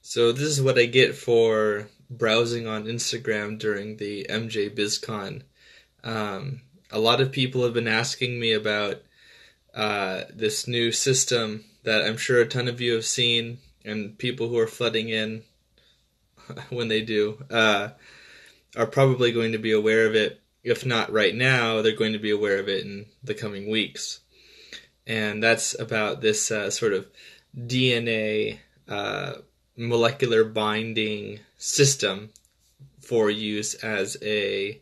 So this is what I get for browsing on Instagram during the MJ BizCon. Um, a lot of people have been asking me about uh, this new system that I'm sure a ton of you have seen, and people who are flooding in when they do uh, are probably going to be aware of it. If not right now, they're going to be aware of it in the coming weeks. And that's about this uh, sort of DNA uh, molecular binding system for use as a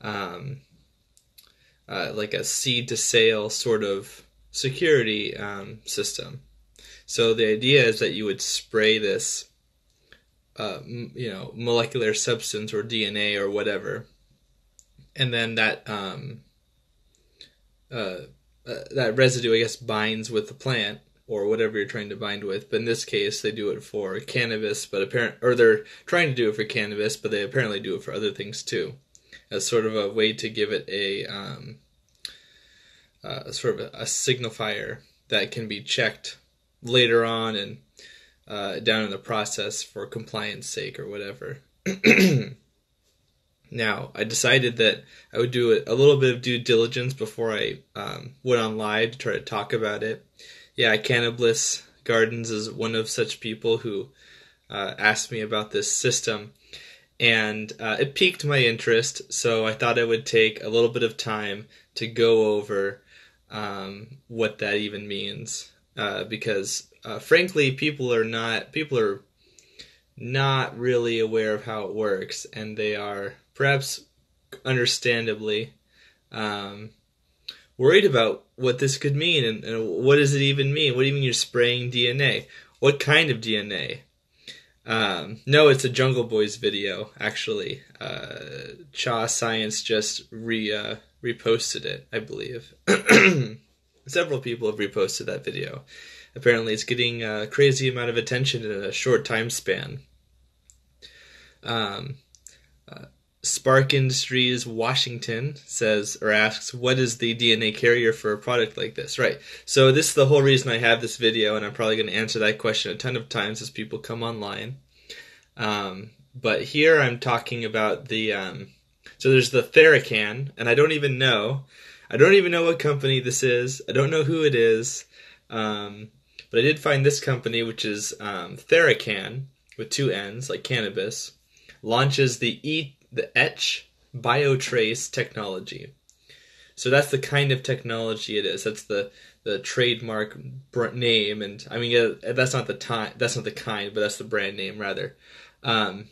um, uh, like a seed to sale sort of security um, system. So the idea is that you would spray this, uh, m- you know, molecular substance or DNA or whatever, and then that um, uh, uh, that residue, I guess, binds with the plant or whatever you're trying to bind with. But in this case, they do it for cannabis, but apparent or they're trying to do it for cannabis, but they apparently do it for other things too, as sort of a way to give it a um, uh, sort of a, a, signifier that can be checked later on and uh, down in the process for compliance sake or whatever. now, I decided that I would do a, a, little bit of due diligence before I um, went on live to try to talk about it yeah, Cannabis Gardens is one of such people who uh, asked me about this system, and uh, it piqued my interest. So I thought I would take a little bit of time to go over um, what that even means, uh, because uh, frankly, people are not people are not really aware of how it works, and they are perhaps understandably um, worried about what this could mean and, and, what does it even mean? What do you mean you're spraying DNA? What kind of DNA? Um, no, it's a Jungle Boys video, actually. Uh, Cha Science just re uh, reposted it, I believe. Several people have reposted that video. Apparently, it's getting a crazy amount of attention in a short time span. Um, Spark Industries Washington says or asks, "What is the DNA carrier for a product like this?" Right. So this is the whole reason I have this video, and I'm probably going to answer that question a ton of times as people come online. Um, but here I'm talking about the. Um, so there's the TheraCann, and I don't even know. I don't even know what company this is. I don't know who it is. Um, but I did find this company, which is um, TheraCann with two N's, like cannabis, launches the E the etch biotrace technology. So that's the kind of technology it is. That's the the trademark name, and I mean that's not the time. That's not the kind, but that's the brand name rather. Um,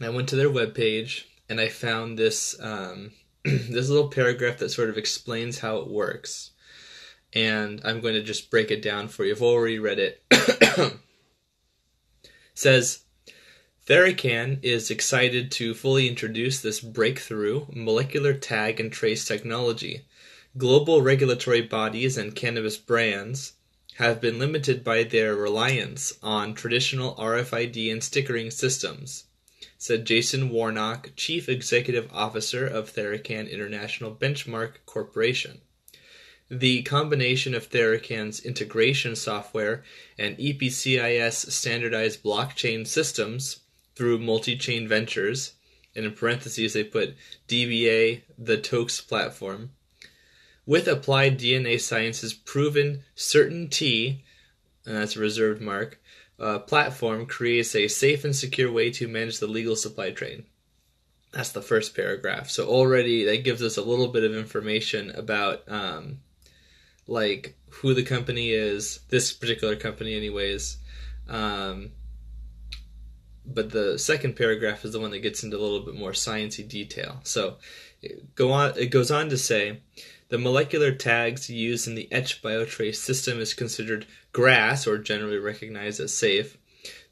I went to their webpage and I found this um, this little paragraph that sort of explains how it works, and I'm going to just break it down for you. I've already read it. says TheraCann is excited to fully introduce this breakthrough molecular tag and trace technology. Global regulatory bodies and cannabis brands have been limited by their reliance on traditional RFID and stickering systems, said Jason Warnock, Chief Executive Officer of TheraCann International Benchmark Corporation. The combination of TheraCann's integration software and EPCIS standardized blockchain systems through multi-chain ventures, and in parentheses they put DBA, the Tokes platform, with applied DNA science's proven CertainT, and that's a reserved mark, uh, platform creates a safe and secure way to manage the legal supply chain. That's the first paragraph. So already that gives us a little bit of information about um, like who the company is, this particular company, anyways, um, but the second paragraph is the one that gets into a little bit more sciencey detail. So it go on it goes on to say the molecular tags used in the etch biotrace system is considered GRASS, or generally recognized as safe.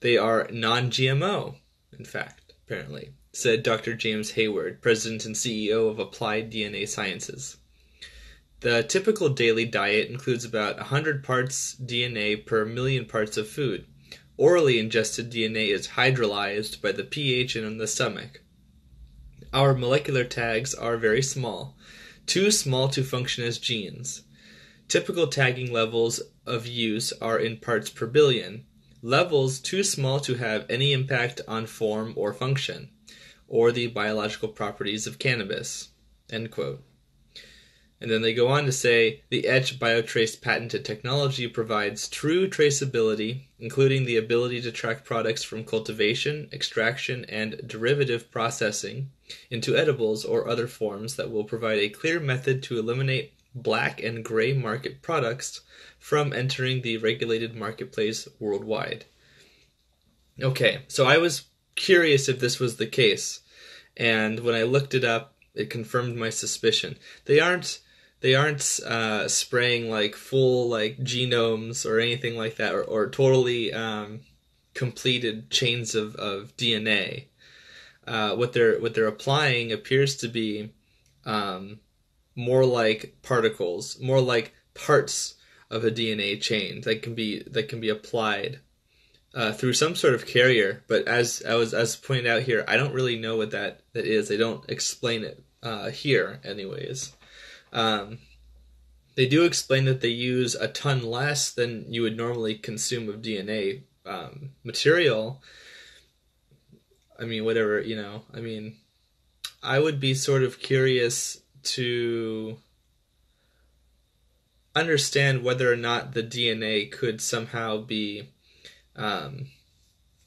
They are non-GMO, in fact, apparently, said Dr. James Hayward, president and CEO of Applied DNA Sciences. The typical daily diet includes about 100 parts DNA per million parts of food. Orally ingested DNA is hydrolyzed by the pH in the stomach. Our molecular tags are very small, too small to function as genes. Typical tagging levels of use are in parts per billion. levels too small to have any impact on form or function, or the biological properties of cannabis. And then they go on to say the Etch Biotrace patented technology provides true traceability, including the ability to track products from cultivation, extraction, and derivative processing into edibles or other forms that will provide a clear method to eliminate black and gray market products from entering the regulated marketplace worldwide. Okay, so I was curious if this was the case, and when I looked it up, it confirmed my suspicion. They aren't they aren't uh, spraying like full like genomes or anything like that, or, or totally um, completed chains of, of DNA. Uh, what they're what they're applying appears to be um, more like particles, more like parts of a DNA chain that can be that can be applied uh, through some sort of carrier. But as I was as pointed out here, I don't really know what that that is. They don't explain it uh, here, anyways. Um, they do explain that they use a ton less than you would normally consume of DNA um, material. I mean, whatever, you know, I mean, I would be sort of curious to understand whether or not the DNA could somehow be um,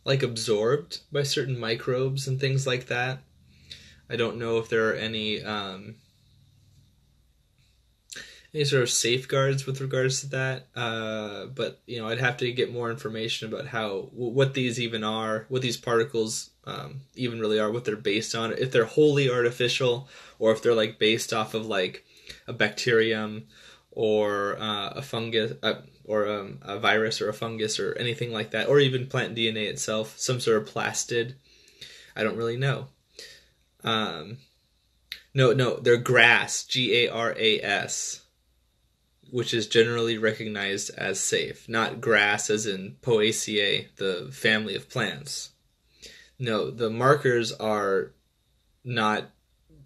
like absorbed by certain microbes and things like that. I don't know if there are any um, any sort of safeguards with regards to that. Uh, but you know, I'd have to get more information about how what these even are, what these particles um, even really are, what they're based on, if they're wholly artificial or if they're like based off of like a bacterium or uh, a fungus uh, or um, a virus or a fungus or anything like that, or even plant DNA itself, some sort of plastid. I don't really know. Um, no, no, they're grass, G A R A S which is generally recognized as safe, not grass as in Poaceae, the family of plants. No, the markers are not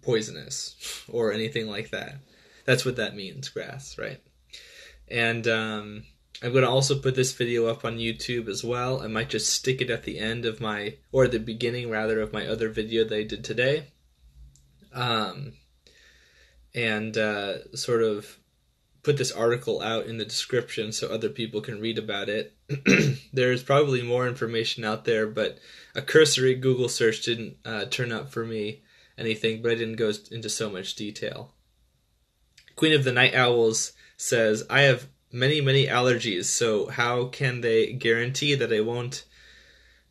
poisonous or anything like that. That's what that means, grass, right? And um, I'm going to also put this video up on YouTube as well. I might just stick it at the end of my, or the beginning rather, of my other video that I did today. Um, and uh, sort of put this article out in the description so other people can read about it. There's probably more information out there, but a cursory Google search didn't uh, turn up for me anything, but I didn't go into so much detail. Queen of the Night Owls says, I have many, many allergies, so how can they guarantee that I won't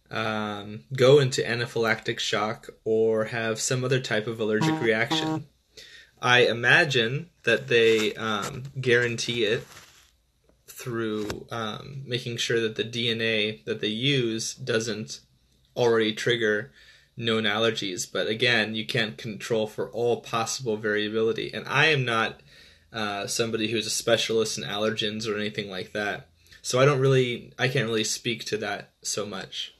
um, go into anaphylactic shock or have some other type of allergic reaction? I imagine that they um, guarantee it through um, making sure that the DNA that they use doesn't already trigger known allergies. But again, you can't control for all possible variability. And I am not uh, somebody who's a specialist in allergens or anything like that. So I don't really, I can't really speak to that so much.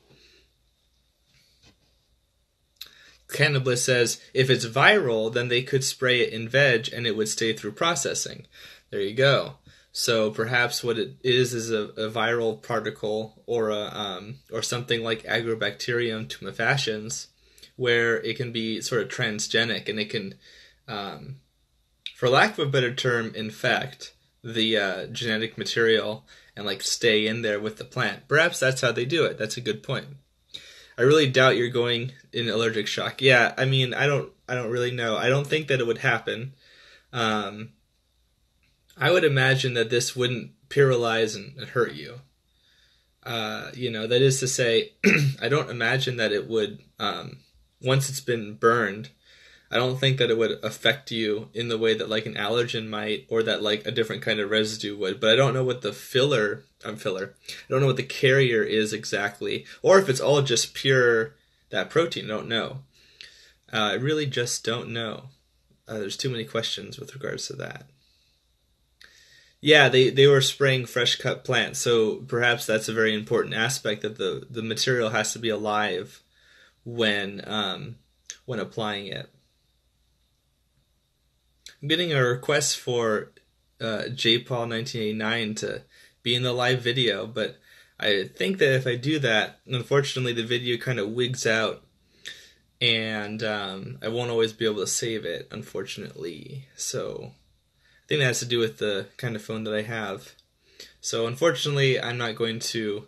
Cannabis says if it's viral, then they could spray it in veg and it would stay through processing. There you go. So perhaps what it is is a, a viral particle or a um, or something like Agrobacterium tumefaciens, where it can be sort of transgenic and it can, um, for lack of a better term, infect the uh, genetic material and like stay in there with the plant. Perhaps that's how they do it. That's a good point. I really doubt you're going in allergic shock. Yeah, I mean, I don't, I don't really know. I don't think that it would happen. Um, I would imagine that this wouldn't paralyze and, and hurt you. Uh, you know, that is to say, I don't imagine that it would, um, once it's been burned, I don't think that it would affect you in the way that like an allergen might, or that like a different kind of residue would. But I don't know what the filler, I'm filler. I don't know what the carrier is exactly, or if it's all just pure that protein. I don't know. Uh, I really just don't know. Uh, there's too many questions with regards to that. Yeah, they, they were spraying fresh cut plants, so perhaps that's a very important aspect that the the material has to be alive when um, when applying it. I'm getting a request for uh, JPaul 1989 to be in the live video, but I think that if I do that, unfortunately, the video kind of wigs out, and um, I won't always be able to save it, unfortunately. So I think that has to do with the kind of phone that I have. So unfortunately, I'm not going to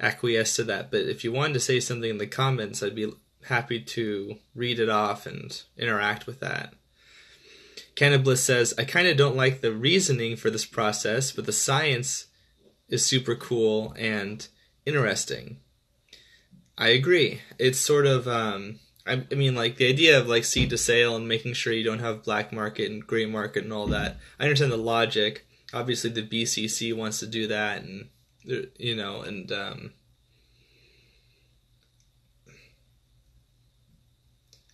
acquiesce to that. But if you wanted to say something in the comments, I'd be happy to read it off and interact with that. Cannabis says, I kind of don't like the reasoning for this process, but the science is super cool and interesting. I agree. It's sort of, um, I, I mean, like the idea of like seed to sale and making sure you don't have black market and gray market and all that. I understand the logic. Obviously, the BCC wants to do that, and you know, and um,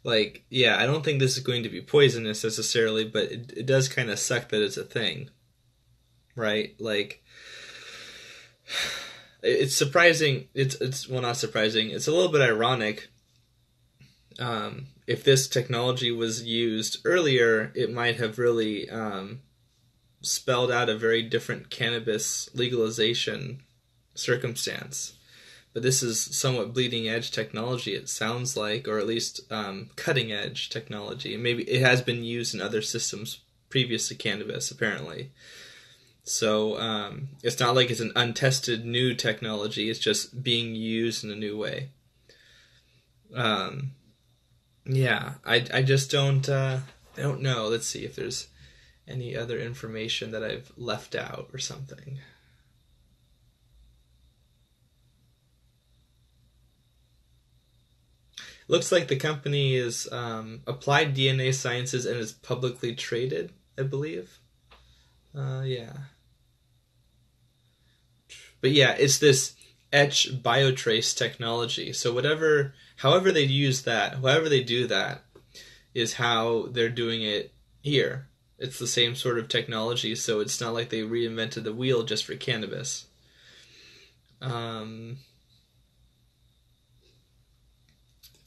like yeah i don't think this is going to be poisonous necessarily but it, it does kind of suck that it's a thing right like it's surprising it's it's well not surprising it's a little bit ironic um, if this technology was used earlier it might have really um, spelled out a very different cannabis legalization circumstance but this is somewhat bleeding edge technology. It sounds like, or at least um, cutting edge technology. Maybe it has been used in other systems previous to cannabis, apparently. So um, it's not like it's an untested new technology. It's just being used in a new way. Um, yeah, I I just don't uh, I don't know. Let's see if there's any other information that I've left out or something. Looks like the company is um, Applied DNA Sciences and is publicly traded, I believe. Uh, yeah. But yeah, it's this etch biotrace technology. So whatever, however they use that, however they do that, is how they're doing it here. It's the same sort of technology, so it's not like they reinvented the wheel just for cannabis. Um,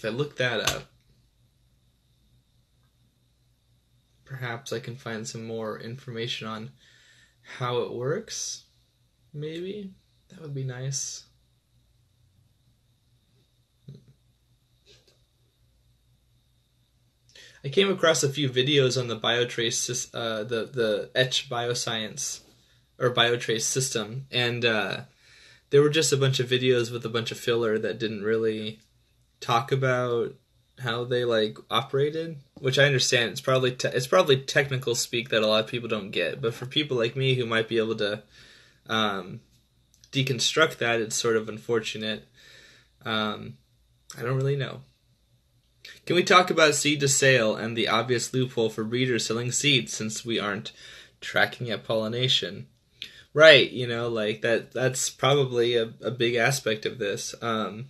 If I look that up, perhaps I can find some more information on how it works. Maybe that would be nice. I came across a few videos on the biotrace, uh, the the etch bioscience or biotrace system, and uh, there were just a bunch of videos with a bunch of filler that didn't really talk about how they like operated, which I understand. It's probably te- it's probably technical speak that a lot of people don't get, but for people like me who might be able to um, deconstruct that, it's sort of unfortunate. Um, I don't really know. Can we talk about seed to sale and the obvious loophole for breeders selling seeds since we aren't tracking at pollination? Right, you know, like that. That's probably a, a big aspect of this. Um,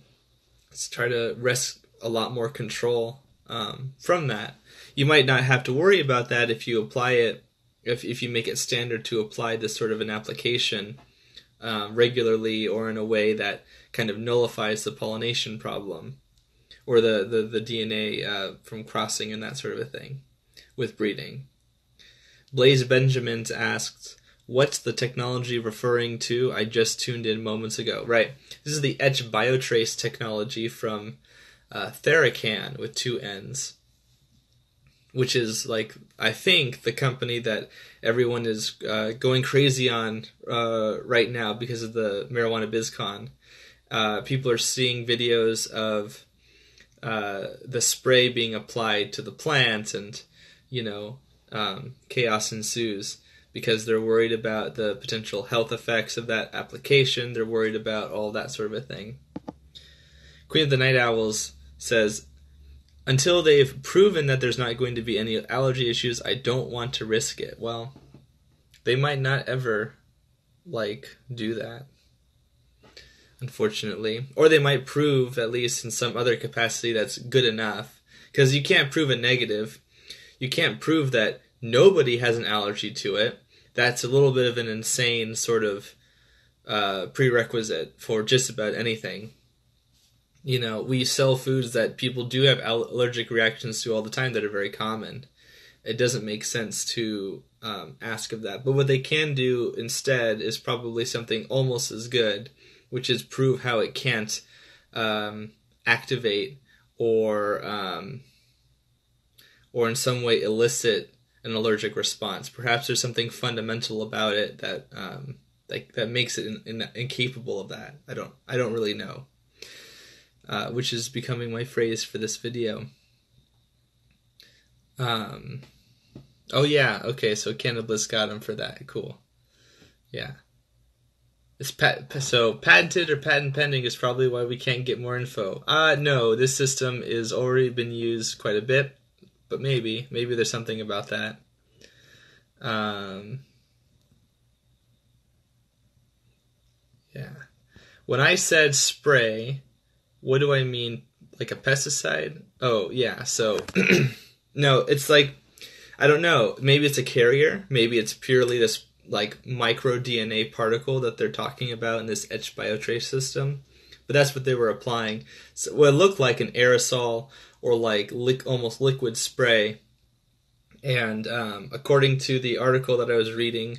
let's try to wrest a lot more control um, from that. You might not have to worry about that if you apply it, if, if you make it standard to apply this sort of an application uh, regularly or in a way that kind of nullifies the pollination problem or the, the, the DNA uh, from crossing and that sort of a thing with breeding. Blaze Benjamins asks, What's the technology referring to? I just tuned in moments ago. Right. This is the Etch Biotrace technology from uh, TheraCann with two N's, which is like, I think, the company that everyone is uh, going crazy on uh, right now because of the Marijuana BizCon. Uh, people are seeing videos of uh, the spray being applied to the plant and, you know, um, chaos ensues because they're worried about the potential health effects of that application. They're worried about all that sort of a thing. Queen of the Night Owls says, until they've proven that there's not going to be any allergy issues, I don't want to risk it. Well, they might not ever like do that. Unfortunately, or they might prove at least in some other capacity that's good enough because you can't prove a negative. You can't prove that nobody has an allergy to it that's a little bit of an insane sort of uh, prerequisite for just about anything. You know, we sell foods that people do have allergic reactions to all the time that are very common. It doesn't make sense to um, ask of that. But what they can do instead is probably something almost as good, which is prove how it can't um, activate or um, or in some way elicit an allergic response. Perhaps there's something fundamental about it that um, that, that makes it in, in, incapable of that. I don't I don't really know. Uh, which is becoming my phrase for this video. Um, oh yeah, okay, so Cannabis got him for that. Cool. Yeah. It's pat- so patented or patent pending is probably why we can't get more info. Uh no, this system is already been used quite a bit, but maybe maybe there's something about that. Um Yeah. When I said spray, what do I mean? Like a pesticide? Oh, yeah. So no, it's like I don't know. Maybe it's a carrier. Maybe it's purely this like micro DNA particle that they're talking about in this etch biotrace system. But that's what they were applying. So what looked like an aerosol or like li- almost liquid spray. And um, according to the article that I was reading,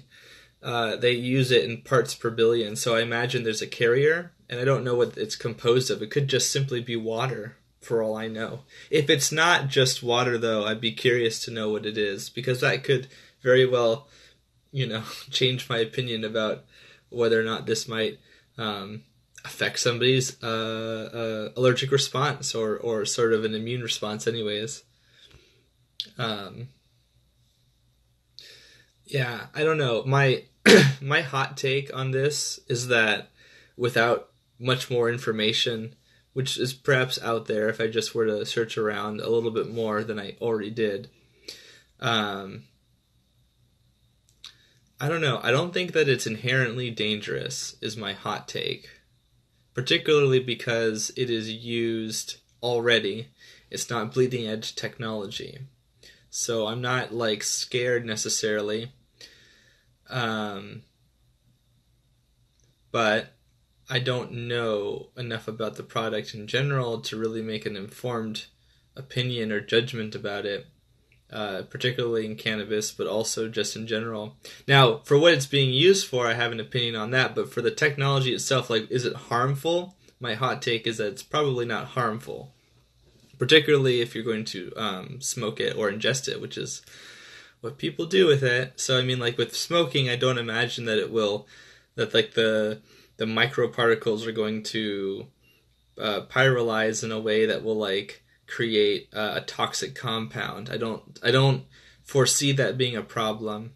uh, they use it in parts per billion. So I imagine there's a carrier, and I don't know what it's composed of. It could just simply be water, for all I know. If it's not just water, though, I'd be curious to know what it is, because that could very well you know change my opinion about whether or not this might um, affect somebody's uh, uh, allergic response or or sort of an immune response, anyways. Um, yeah, I don't know. My my hot take on this is that without much more information, which is perhaps out there if I just were to search around a little bit more than I already did, um, I don't know. I don't think that it's inherently dangerous, is my hot take. Particularly because it is used already. It's not bleeding edge technology. So I'm not like scared necessarily. Um, but I don't know enough about the product in general to really make an informed opinion or judgment about it uh, particularly in cannabis, but also just in general. Now, for what it's being used for, I have an opinion on that, but for the technology itself, like, is it harmful? My hot take is that it's probably not harmful, particularly if you're going to um, smoke it or ingest it, which is what people do with it. So, I mean, like with smoking, I don't imagine that it will, that like the the microparticles are going to uh, pyrolyze in a way that will like create uh, a toxic compound. I don't I don't foresee that being a problem.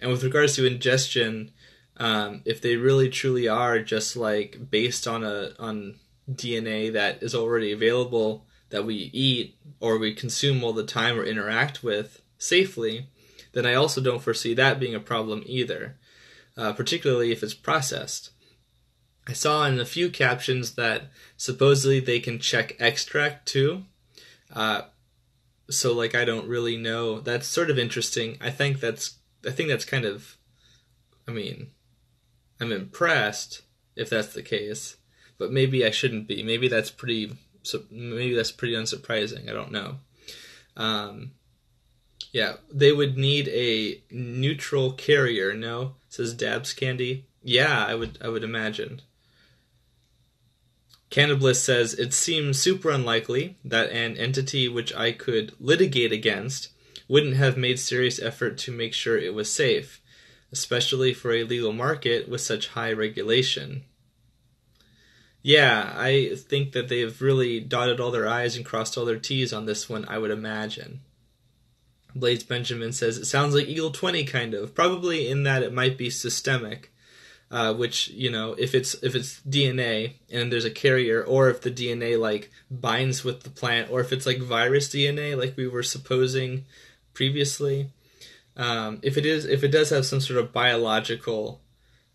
And with regards to ingestion, um, if they really truly are just like based on a on DNA that is already available that we eat or we consume all the time or interact with safely, then I also don't foresee that being a problem either, uh, particularly if it's processed. I saw in a few captions that supposedly they can check extract too, uh, so like I don't really know. That's sort of interesting. I think that's I think that's kind of I mean, I'm impressed if that's the case, but maybe I shouldn't be. Maybe that's pretty maybe that's pretty unsurprising. I don't know. Um, yeah, they would need a neutral carrier. No, says Dabs Candy. Yeah, I would I would imagine. Cannabliss says it seems super unlikely that an entity which I could litigate against wouldn't have made serious effort to make sure it was safe, especially for a legal market with such high regulation. Yeah, I think that they've really dotted all their I's and crossed all their T's on this one, I would imagine. Blaze Benjamin says it sounds like Eagle 20 kind of, probably in that it might be systemic uh, which you know if it's if it's DNA and there's a carrier, or if the DNA like binds with the plant, or if it's like virus DNA, like we were supposing previously. Um, if it is, if it does have some sort of biological,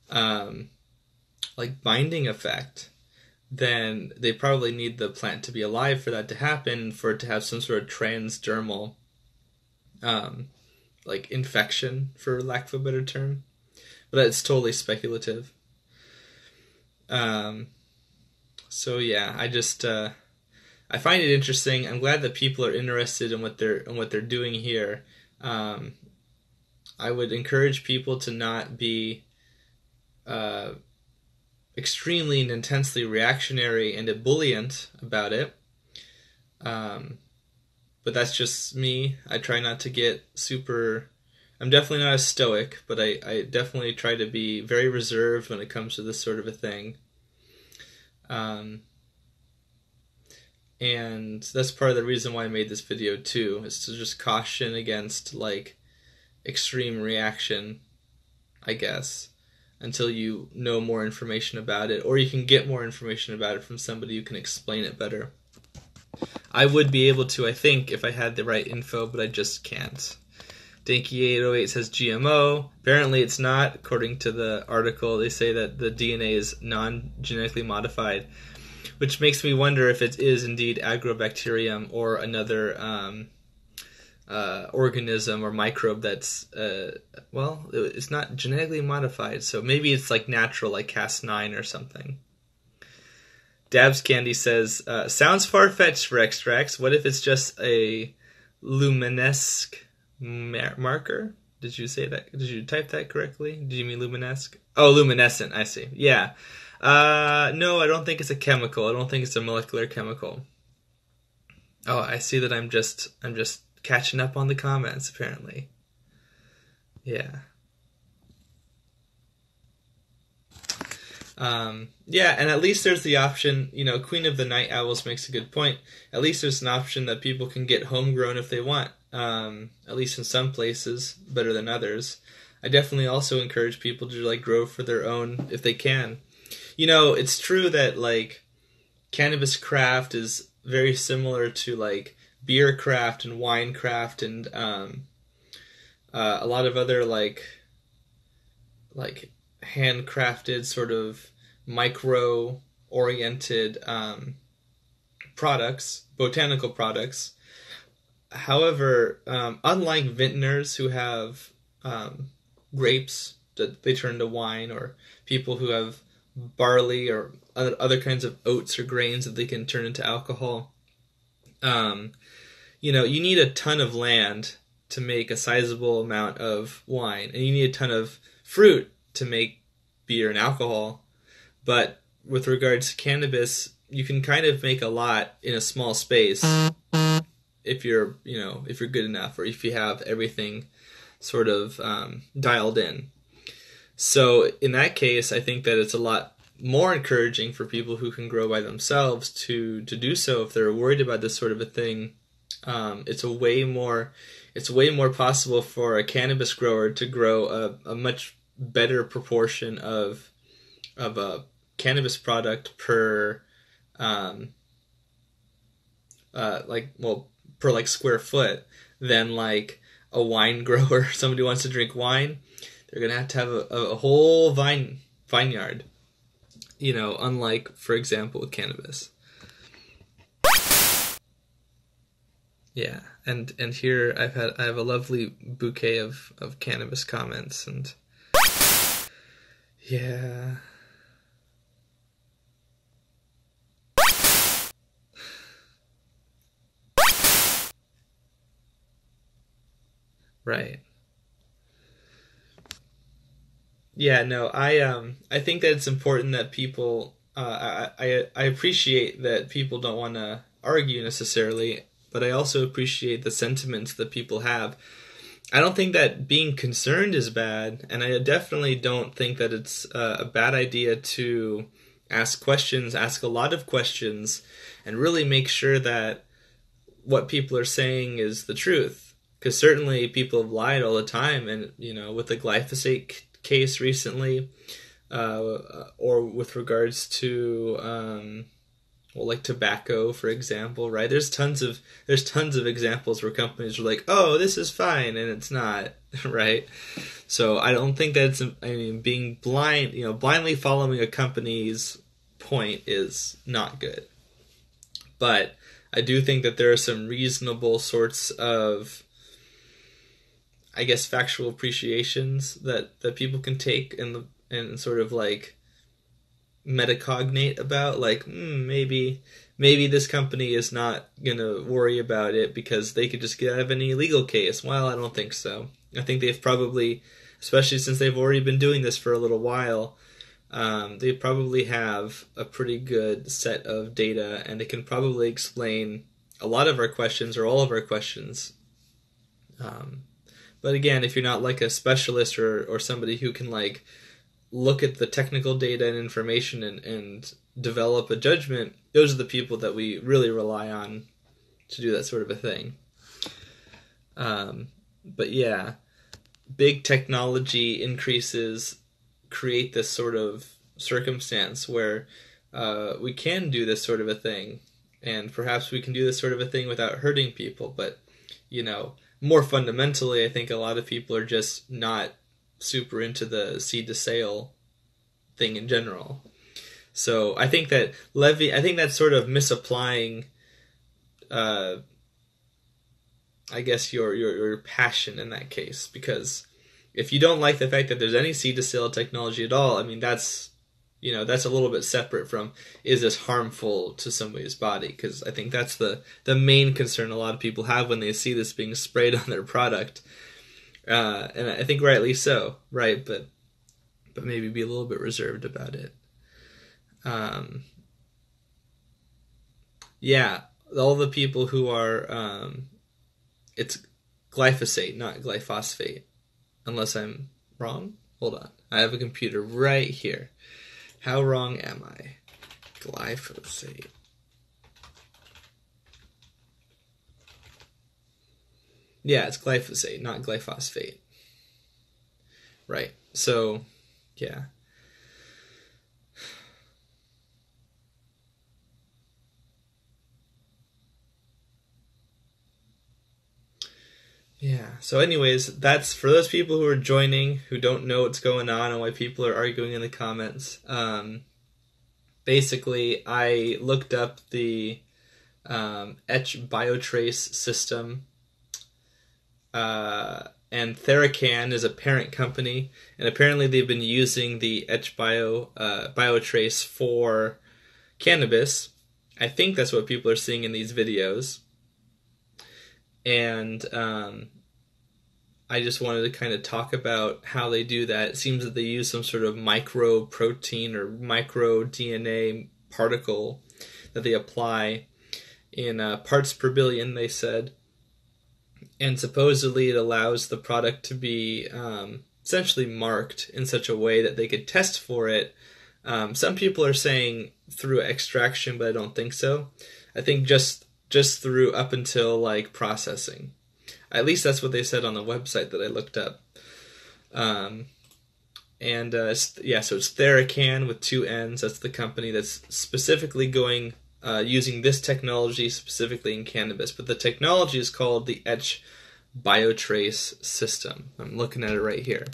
um, like binding effect, then they probably need the plant to be alive for that to happen, for it to have some sort of transdermal, um, like infection, for lack of a better term but it's totally speculative. Um, so yeah, I just uh, I find it interesting. I'm glad that people are interested in what they're in what they're doing here. Um, I would encourage people to not be uh, extremely and intensely reactionary and ebullient about it. Um, but that's just me. I try not to get super. I'm definitely not a stoic, but I, I definitely try to be very reserved when it comes to this sort of a thing. Um, and that's part of the reason why I made this video too, is to just caution against like extreme reaction, I guess, until you know more information about it, or you can get more information about it from somebody who can explain it better. I would be able to, I think, if I had the right info, but I just can't. Danky808 says GMO. Apparently, it's not. According to the article, they say that the DNA is non genetically modified, which makes me wonder if it is indeed agrobacterium or another um, uh, organism or microbe that's, uh, well, it's not genetically modified. So maybe it's like natural, like Cas9 or something. Dabs Candy says, uh, sounds far fetched for extracts. What if it's just a luminesque mar- marker? Did you say that? Did you type that correctly? Did you mean luminesque? Oh, luminescent. I see. Yeah. Uh, no, I don't think it's a chemical. I don't think it's a molecular chemical. Oh, I see that I'm just I'm just catching up on the comments apparently. Yeah. Um, yeah, and at least there's the option, you know, Queen of the Night Owls makes a good point. At least there's an option that people can get homegrown if they want, um, at least in some places, better than others. I definitely also encourage people to like grow for their own if they can. You know, it's true that like cannabis craft is very similar to like beer craft and wine craft and um, uh, a lot of other like like handcrafted sort of micro oriented um, products, botanical products. However, um, unlike vintners who have um, grapes that they turn to wine, or people who have barley or other kinds of oats or grains that they can turn into alcohol, um, you know, you need a ton of land to make a sizable amount of wine, and you need a ton of fruit to make beer and alcohol. But with regards to cannabis, you can kind of make a lot in a small space if you're, you know, if you're good enough or if you have everything sort of um, dialed in. So in that case, I think that it's a lot more encouraging for people who can grow by themselves to to do so if they're worried about this sort of a thing. Um, it's a way more it's way more possible for a cannabis grower to grow a, a much better proportion of of a cannabis product per um uh like well per like square foot than like a wine grower somebody wants to drink wine they're gonna have to have a, a whole vine vineyard you know unlike for example with cannabis yeah and and here i've had i have a lovely bouquet of of cannabis comments and yeah. Right. Yeah, no, I um I think that it's important that people uh I I, I appreciate that people don't want to argue necessarily, but I also appreciate the sentiments that people have I don't think that being concerned is bad, and I definitely don't think that it's uh, a bad idea to ask questions, ask a lot of questions, and really make sure that what people are saying is the truth. Because certainly people have lied all the time, and you know, with the glyphosate case recently, uh, or with regards to um, well like tobacco for example right? There's tons of there's tons of examples where companies are like oh this is fine and it's not right? So i don't think that's i mean being blind you know blindly following a company's point is not good. But i do think that there are some reasonable sorts of i guess factual appreciations that that people can take and and sort of like metacognate about like mm, maybe maybe this company is not gonna worry about it because they could just get out of any legal case well i don't think so i think they've probably especially since they've already been doing this for a little while um, they probably have a pretty good set of data and they can probably explain a lot of our questions or all of our questions. Um, but again, if you're not like a specialist or, or somebody who can like look at the technical data and information and, and develop a judgment, those are the people that we really rely on to do that sort of a thing. Um, but yeah, big technology increases create this sort of circumstance where uh, we can do this sort of a thing, and perhaps we can do this sort of a thing without hurting people. But you know, more fundamentally, I think a lot of people are just not super into the seed to sale thing in general. So I think that Levy, I think that's sort of misapplying, uh, I guess your, your your passion in that case because if you don't like the fact that there's any seed to sale technology at all, I mean that's you know that's a little bit separate from is this harmful to somebody's body because I think that's the the main concern a lot of people have when they see this being sprayed on their product, uh, and I think rightly so, right? But but maybe be a little bit reserved about it. Um, yeah, all the people who are um, it's glyphosate, not glyphosate unless I'm wrong. Hold on. I have a computer right here. How wrong am I? Glyphosate. Yeah, it's glyphosate, not glyphosate. Right. So, yeah. Yeah. So, anyways, that's for those people who are joining who don't know what's going on and why people are arguing in the comments. Um, basically, I looked up the um, Etch Biotrace system, uh, and TheraCann is a parent company, and apparently they've been using the Etch Bio uh, Biotrace for cannabis. I think that's what people are seeing in these videos and um, I just wanted to kind of talk about how they do that. It seems that they use some sort of micro protein or micro DNA particle that they apply in uh, parts per billion, they said. And supposedly it allows the product to be um, essentially marked in such a way that they could test for it. Um, some people are saying through extraction, but I don't think so. I think just just through up until like processing. At least that's what they said on the website that I looked up. Um, and uh, yeah, so it's TheraCann with two N's. That's the company that's specifically going uh, using this technology specifically in cannabis. But the technology is called the Etch Biotrace system. I'm looking at it right here.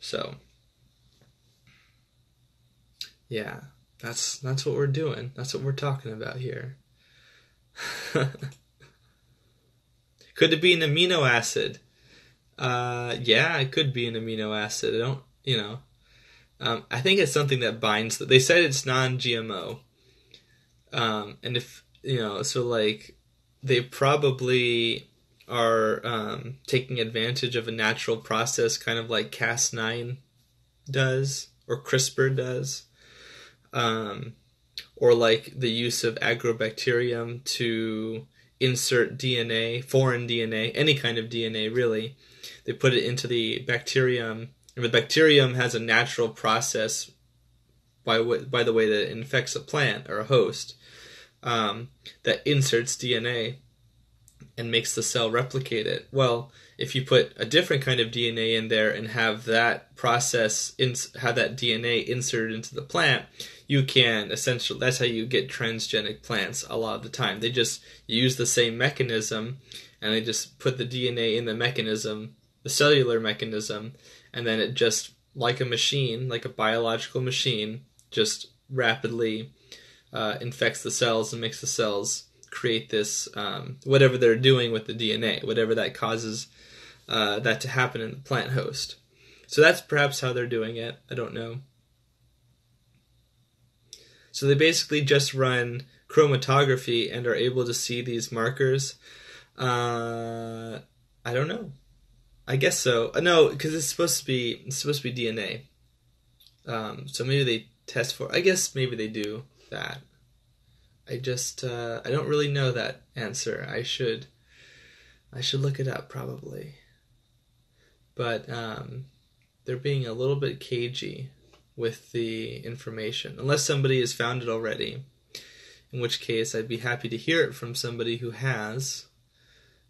So yeah, that's that's what we're doing. That's what we're talking about here. could it be an amino acid? Uh, yeah, it could be an amino acid. I don't, you know. Um, I think it's something that binds. They said it's non-GMO, um, and if you know, so like they probably are um, taking advantage of a natural process, kind of like Cas9 does or CRISPR does. Um, or like the use of agrobacterium to insert DNA, foreign DNA, any kind of DNA really. They put it into the bacterium, and the bacterium has a natural process by w- by the way that it infects a plant or a host um, that inserts DNA and makes the cell replicate it. Well, if you put a different kind of DNA in there and have that process, ins- have that DNA inserted into the plant, you can essentially that's how you get transgenic plants a lot of the time. They just use the same mechanism and they just put the DNA in the mechanism, the cellular mechanism, and then it just like a machine, like a biological machine, just rapidly uh, infects the cells and makes the cells create this um, whatever they're doing with the DNA, whatever that causes uh, that to happen in the plant host. So that's perhaps how they're doing it. I don't know. So they basically just run chromatography and are able to see these markers. Uh, I don't know. I guess so. Uh, no, because it's supposed to be it's supposed to be DNA. Um, so maybe they test for. I guess maybe they do that. I just uh, I don't really know that answer. I should I should look it up probably. But um, they're being a little bit cagey with the information, unless somebody has found it already. In which case, I'd be happy to hear it from somebody who has.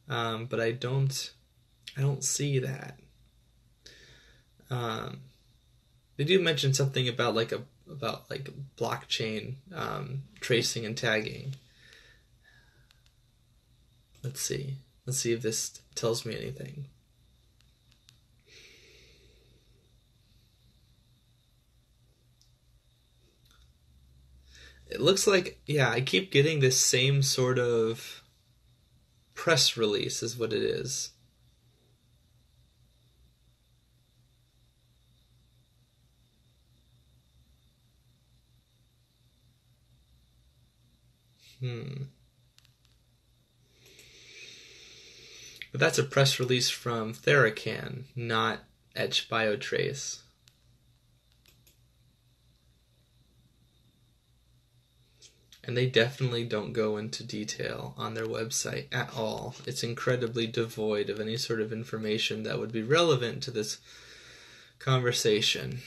Um, but I don't, I don't see that. Um, they do mention something about like a about like blockchain um, tracing and tagging. Let's see. Let's see if this tells me anything. It looks like, yeah, I keep getting this same sort of press release, is what it is. Hmm. But that's a press release from TheraCann, not Etch Biotrace. And they definitely don't go into detail on their website at all. It's incredibly devoid of any sort of information that would be relevant to this conversation.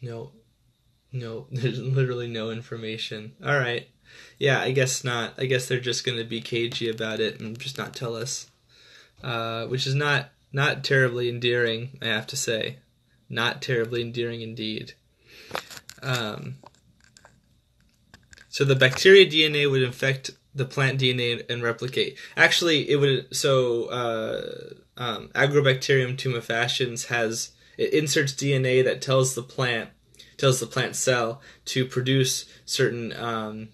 No, no, there's literally no information. All right. Yeah, I guess not. I guess they're just going to be cagey about it and just not tell us. Uh, which is not not terribly endearing, I have to say. Not terribly endearing indeed. Um, so the bacteria DNA would infect the plant DNA and replicate. Actually, it would. So uh, um, Agrobacterium tumefaciens has it inserts DNA that tells the plant tells the plant cell to produce certain um,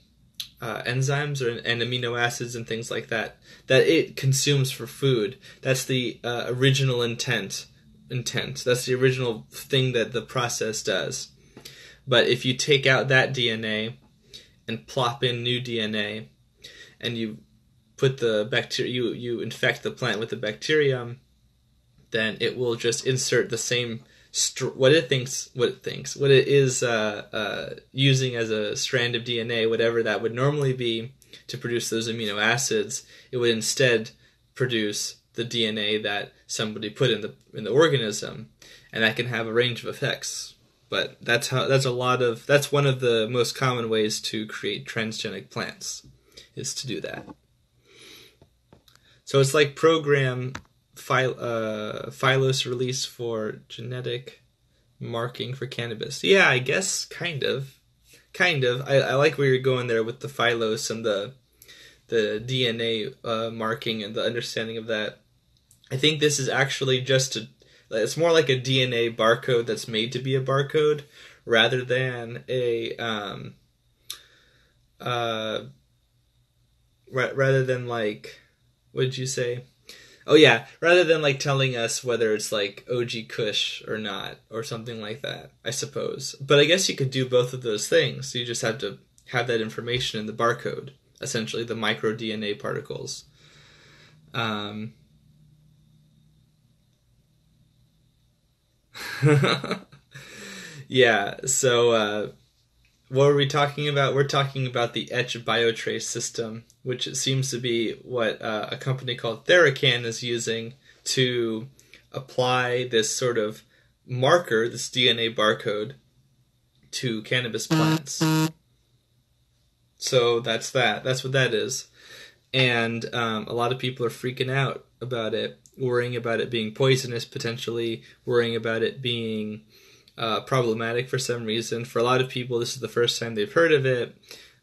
uh, enzymes or and amino acids and things like that that it consumes for food. That's the uh, original intent intent. That's the original thing that the process does. But if you take out that DNA and plop in new DNA, and you put the bacteria, you you infect the plant with the bacterium, then it will just insert the same what it thinks, what it thinks, what it is uh, uh, using as a strand of DNA, whatever that would normally be to produce those amino acids, it would instead produce the DNA that somebody put in the in the organism, and that can have a range of effects. But that's how that's a lot of that's one of the most common ways to create transgenic plants is to do that. So it's like program file uh, Phylos release for genetic marking for cannabis. Yeah, I guess kind of, kind of. I, I like where you're going there with the Phylos and the the DNA uh, marking and the understanding of that. I think this is actually just a. It's more like a DNA barcode that's made to be a barcode rather than a um, uh, ra- rather than like did you say? Oh yeah, rather than like telling us whether it's like OG Kush or not or something like that, I suppose. But I guess you could do both of those things. You just have to have that information in the barcode, essentially the micro DNA particles. Um, yeah, so uh, what are we talking about? We're talking about the Etch Biotrace system, which it seems to be what uh, a company called TheraCann is using to apply this sort of marker, this DNA barcode, to cannabis plants. So that's that. That's what that is. And um, a lot of people are freaking out about it, worrying about it being poisonous potentially, worrying about it being uh, problematic for some reason. For a lot of people, this is the first time they've heard of it.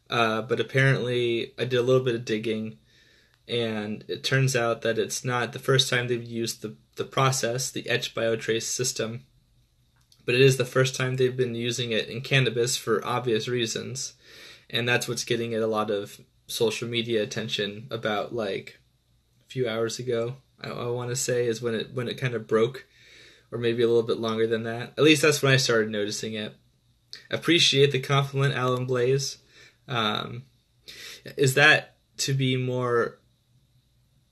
Uh, but apparently, I did a little bit of digging, and it turns out that it's not the first time they've used the, the process, the Etch Biotrace system, but it is the first time they've been using it in cannabis for obvious reasons. And that's what's getting it a lot of social media attention about like a few hours ago. I, I want to say is when it when it kind of broke or maybe a little bit longer than that. At least that's when I started noticing it. Appreciate the compliment, Alan Blaze. Um, is that to be more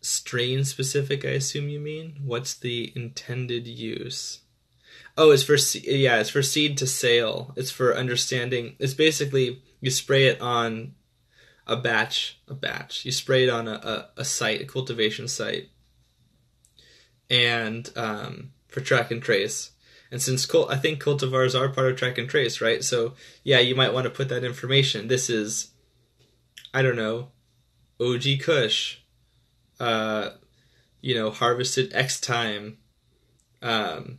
strain specific, I assume you mean. What's the intended use? Oh, it's for yeah, it's for seed to sale. It's for understanding. It's basically you spray it on a batch, a batch. You spray it on a, a, a site, a cultivation site, and um, for track and trace. And since cult, I think cultivars are part of track and trace, right? So yeah, you might want to put that information. This is, I don't know, OG Kush, uh, you know, harvested X time, um,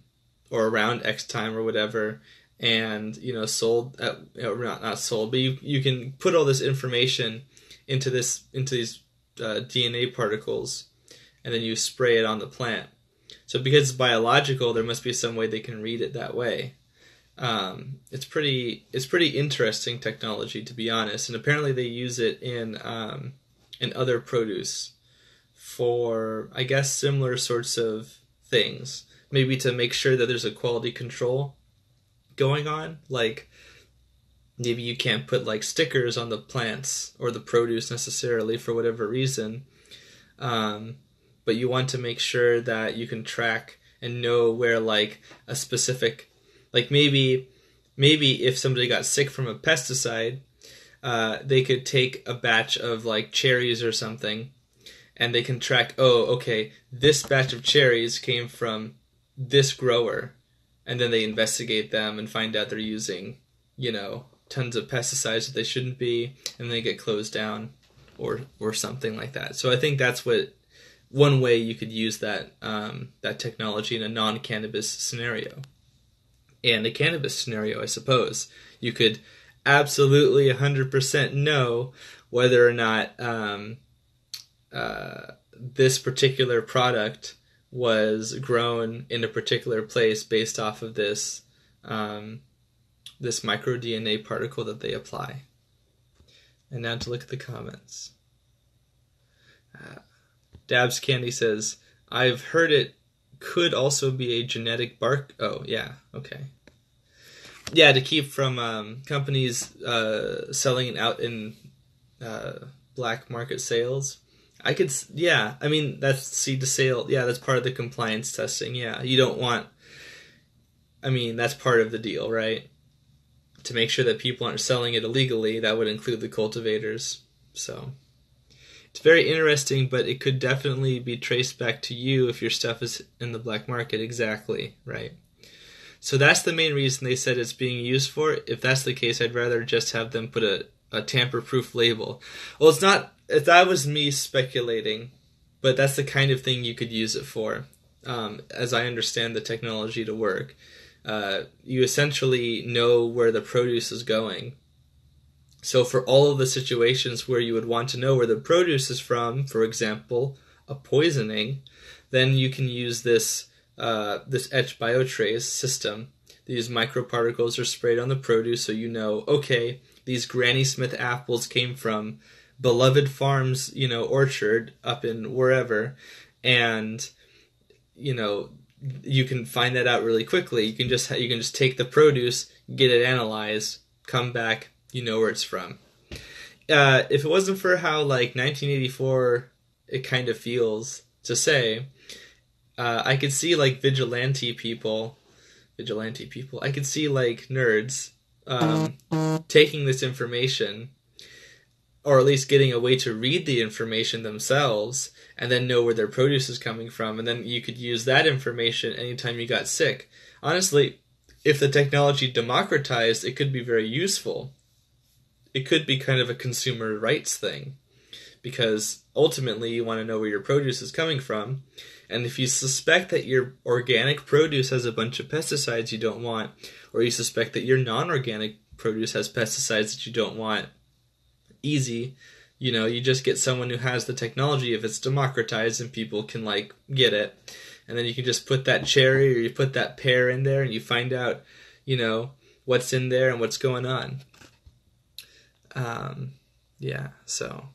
or around X time or whatever, and you know, sold at you know, not not sold, but you you can put all this information into this into these uh, DNA particles, and then you spray it on the plant. So because it's biological, there must be some way they can read it that way. Um, it's pretty it's pretty interesting technology to be honest, and apparently they use it in um, in other produce for I guess similar sorts of things. Maybe to make sure that there's a quality control going on, like maybe you can't put like stickers on the plants or the produce necessarily for whatever reason. Um, but you want to make sure that you can track and know where like a specific like maybe maybe if somebody got sick from a pesticide uh, they could take a batch of like cherries or something and they can track oh okay this batch of cherries came from this grower and then they investigate them and find out they're using you know tons of pesticides that they shouldn't be and they get closed down or or something like that. So i think that's what one way you could use that um, that technology in a non-cannabis scenario. And a cannabis scenario, I suppose, you could absolutely 100% know whether or not um, uh, this particular product was grown in a particular place based off of this um, this micro DNA particle that they apply. And now to look at the comments. Dabs Candy says, I've heard it could also be a genetic bark. Oh, yeah, okay. Yeah, to keep from um, companies uh, selling it out in uh, black market sales. I could, yeah, I mean, that's seed to sale. Yeah, that's part of the compliance testing. Yeah, you don't want, I mean, that's part of the deal, right? To make sure that people aren't selling it illegally, that would include the cultivators. So. It's very interesting, but it could definitely be traced back to you if your stuff is in the black market. Exactly, right. So that's the main reason they said it's being used for. If that's the case, I'd rather just have them put a, a tamper proof label. Well, it's not, if that was me speculating, but that's the kind of thing you could use it for, um, as I understand the technology to work. Uh, you essentially know where the produce is going so for all of the situations where you would want to know where the produce is from, for example, a poisoning, then you can use this uh, this etch biotrace system. These microparticles are sprayed on the produce, so you know, okay, these Granny Smith apples came from beloved farms, you know, orchard up in wherever, and you know, you can find that out really quickly. You can just you can just take the produce, get it analyzed, come back, you know where it's from. Uh, if it wasn't for how like 1984 it kind of feels to say, uh, I could see like vigilante people, vigilante people. I could see like nerds um, taking this information, or at least getting a way to read the information themselves, and then know where their produce is coming from, and then you could use that information anytime you got sick. Honestly, if the technology democratized, it could be very useful it could be kind of a consumer rights thing because ultimately you want to know where your produce is coming from. And if you suspect that your organic produce has a bunch of pesticides you don't want, or you suspect that your non organic produce has pesticides that you don't want, easy. You know, you just get someone who has the technology if it's democratized and people can like get it. And then you can just put that cherry or you put that pear in there and you find out, you know, what's in there and what's going on. Um, yeah, so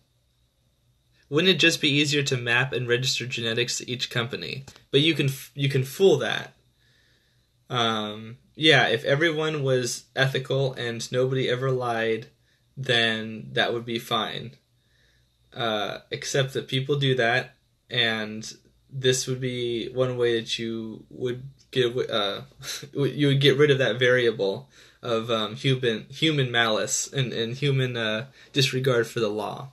wouldn't it just be easier to map and register genetics to each company? But you can you can fool that. Um, yeah, if everyone was ethical and nobody ever lied, then that would be fine. Uh, except that people do that, and this would be one way that you would get uh, you would get rid of that variable of um, human human malice and and human uh, disregard for the law.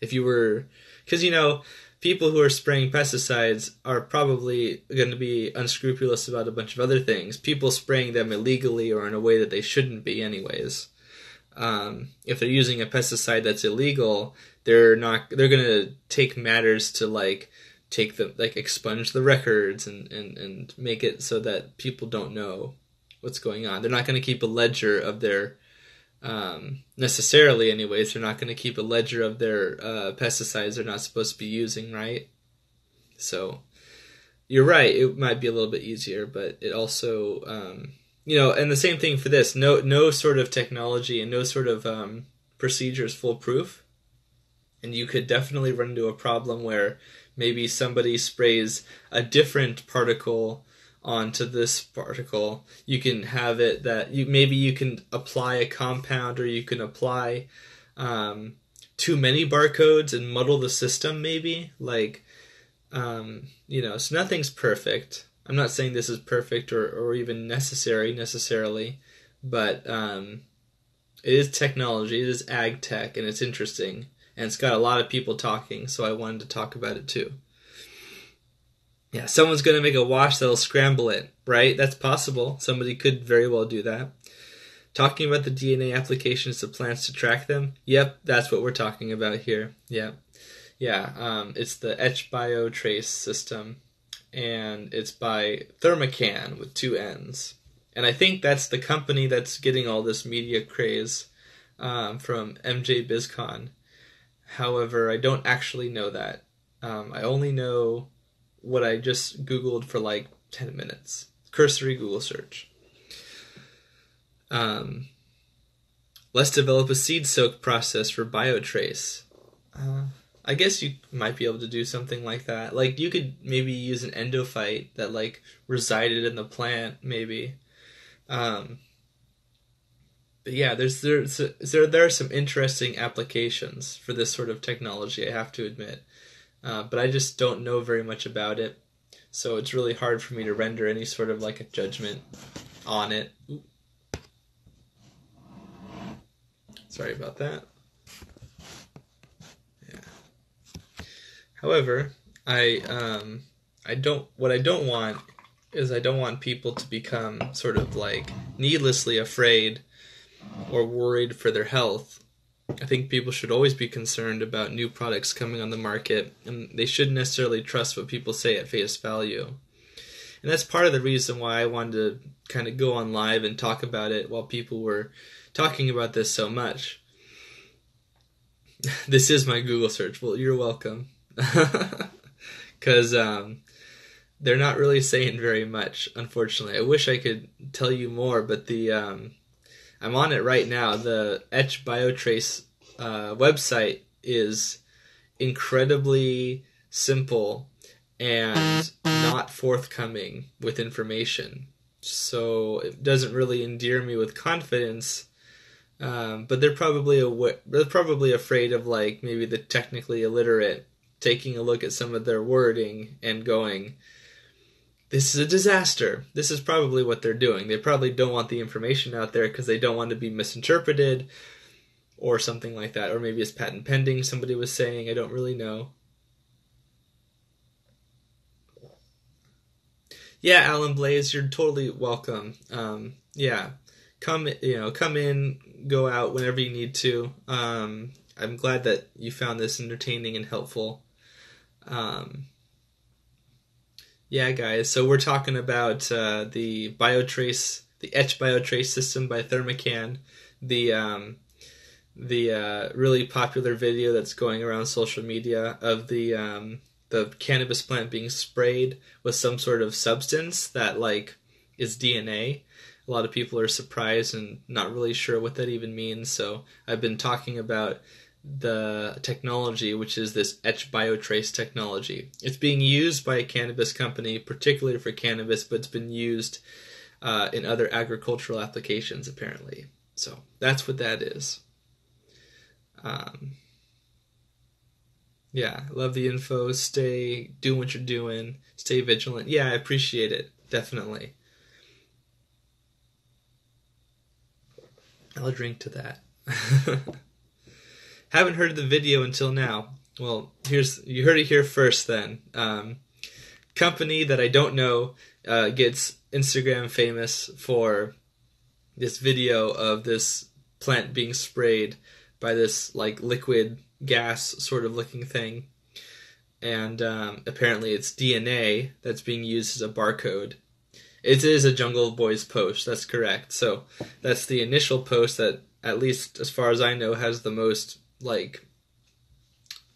If you were, because you know, people who are spraying pesticides are probably going to be unscrupulous about a bunch of other things. People spraying them illegally or in a way that they shouldn't be, anyways. Um, if they're using a pesticide that's illegal, they're not. They're going to take matters to like take the like expunge the records and and and make it so that people don't know what's going on. They're not going to keep a ledger of their um, necessarily, anyways. They're not going to keep a ledger of their uh, pesticides they're not supposed to be using, right? So you're right. It might be a little bit easier, but it also, um, you know, and the same thing for this. No, no sort of technology and no sort of um, procedure is foolproof. And you could definitely run into a problem where maybe somebody sprays a different particle onto this particle. You can have it that you maybe you can apply a compound or you can apply um, too many barcodes and muddle the system maybe. Like um, you know so nothing's perfect. I'm not saying this is perfect or, or even necessary necessarily but um, it is technology it is ag tech and it's interesting. And it's got a lot of people talking so i wanted to talk about it too yeah, someone's going to make a wash that'll scramble it, right? That's possible. Somebody could very well do that. Talking about the DNA applications to plants to track them. Yep, that's what we're talking about here. Yep. Yeah, um, it's the Etch Bio Trace system, and it's by Thermacan with two N's. And I think that's the company that's getting all this media craze um, from MJ BizCon. However, I don't actually know that. Um, I only know what I just Googled for like 10 minutes. Cursory Google search. Um, let's develop a seed soak process for biotrace. Uh, I guess you might be able to do something like that. Like you could maybe use an endophyte that like resided in the plant, maybe. Um, but yeah, there's there's there there are some interesting applications for this sort of technology. I have to admit uh, but I just don't know very much about it, so it's really hard for me to render any sort of like a judgment on it. Ooh. Sorry about that. Yeah. However, I um, I don't. What I don't want is I don't want people to become sort of like needlessly afraid or worried for their health I think people should always be concerned about new products coming on the market, and they shouldn't necessarily trust what people say at face value. And that's part of the reason why I wanted to kind of go on live and talk about it while people were talking about this so much. this is my Google search. Well, you're welcome. Because um, they're not really saying very much, unfortunately. I wish I could tell you more, but the. Um, I'm on it right now. The Etch Biotrace uh, website is incredibly simple and not forthcoming with information. So it doesn't really endear me with confidence. Um, but they're probably they're probably afraid of like maybe the technically illiterate taking a look at some of their wording and going, this is a disaster. This is probably what they're doing. They probably don't want the information out there because they don't want to be misinterpreted or something like that. Or maybe it's patent pending, somebody was saying. I don't really know. Yeah, Alan Blaze, you're totally welcome. Um, yeah, come you know come in, go out whenever you need to. Um, I'm glad that you found this entertaining and helpful. Um, yeah, guys. So we're talking about uh, the Biotrace, the Etch Biotrace system by Thermacan, the um, the uh, really popular video that's going around social media of the um, the cannabis plant being sprayed with some sort of substance that like is DNA. A lot of people are surprised and not really sure what that even means. So I've been talking about the technology, which is this etch biotrace technology. It's being used by a cannabis company, particularly for cannabis, but it's been used uh, in other agricultural applications, apparently. So that's what that is. Um, Yeah, love the info. Stay doing what you're doing. Stay vigilant. Yeah, I appreciate it. Definitely. I'll drink to that. Haven't heard the video until now. Well, here's you heard it here first. Then, um, company that I don't know uh, gets Instagram famous for this video of this plant being sprayed by this like liquid gas sort of looking thing, and um, apparently it's DNA that's being used as a barcode it is a Jungle Boys post. That's correct. So that's the initial post that, at least as far as I know, has the most like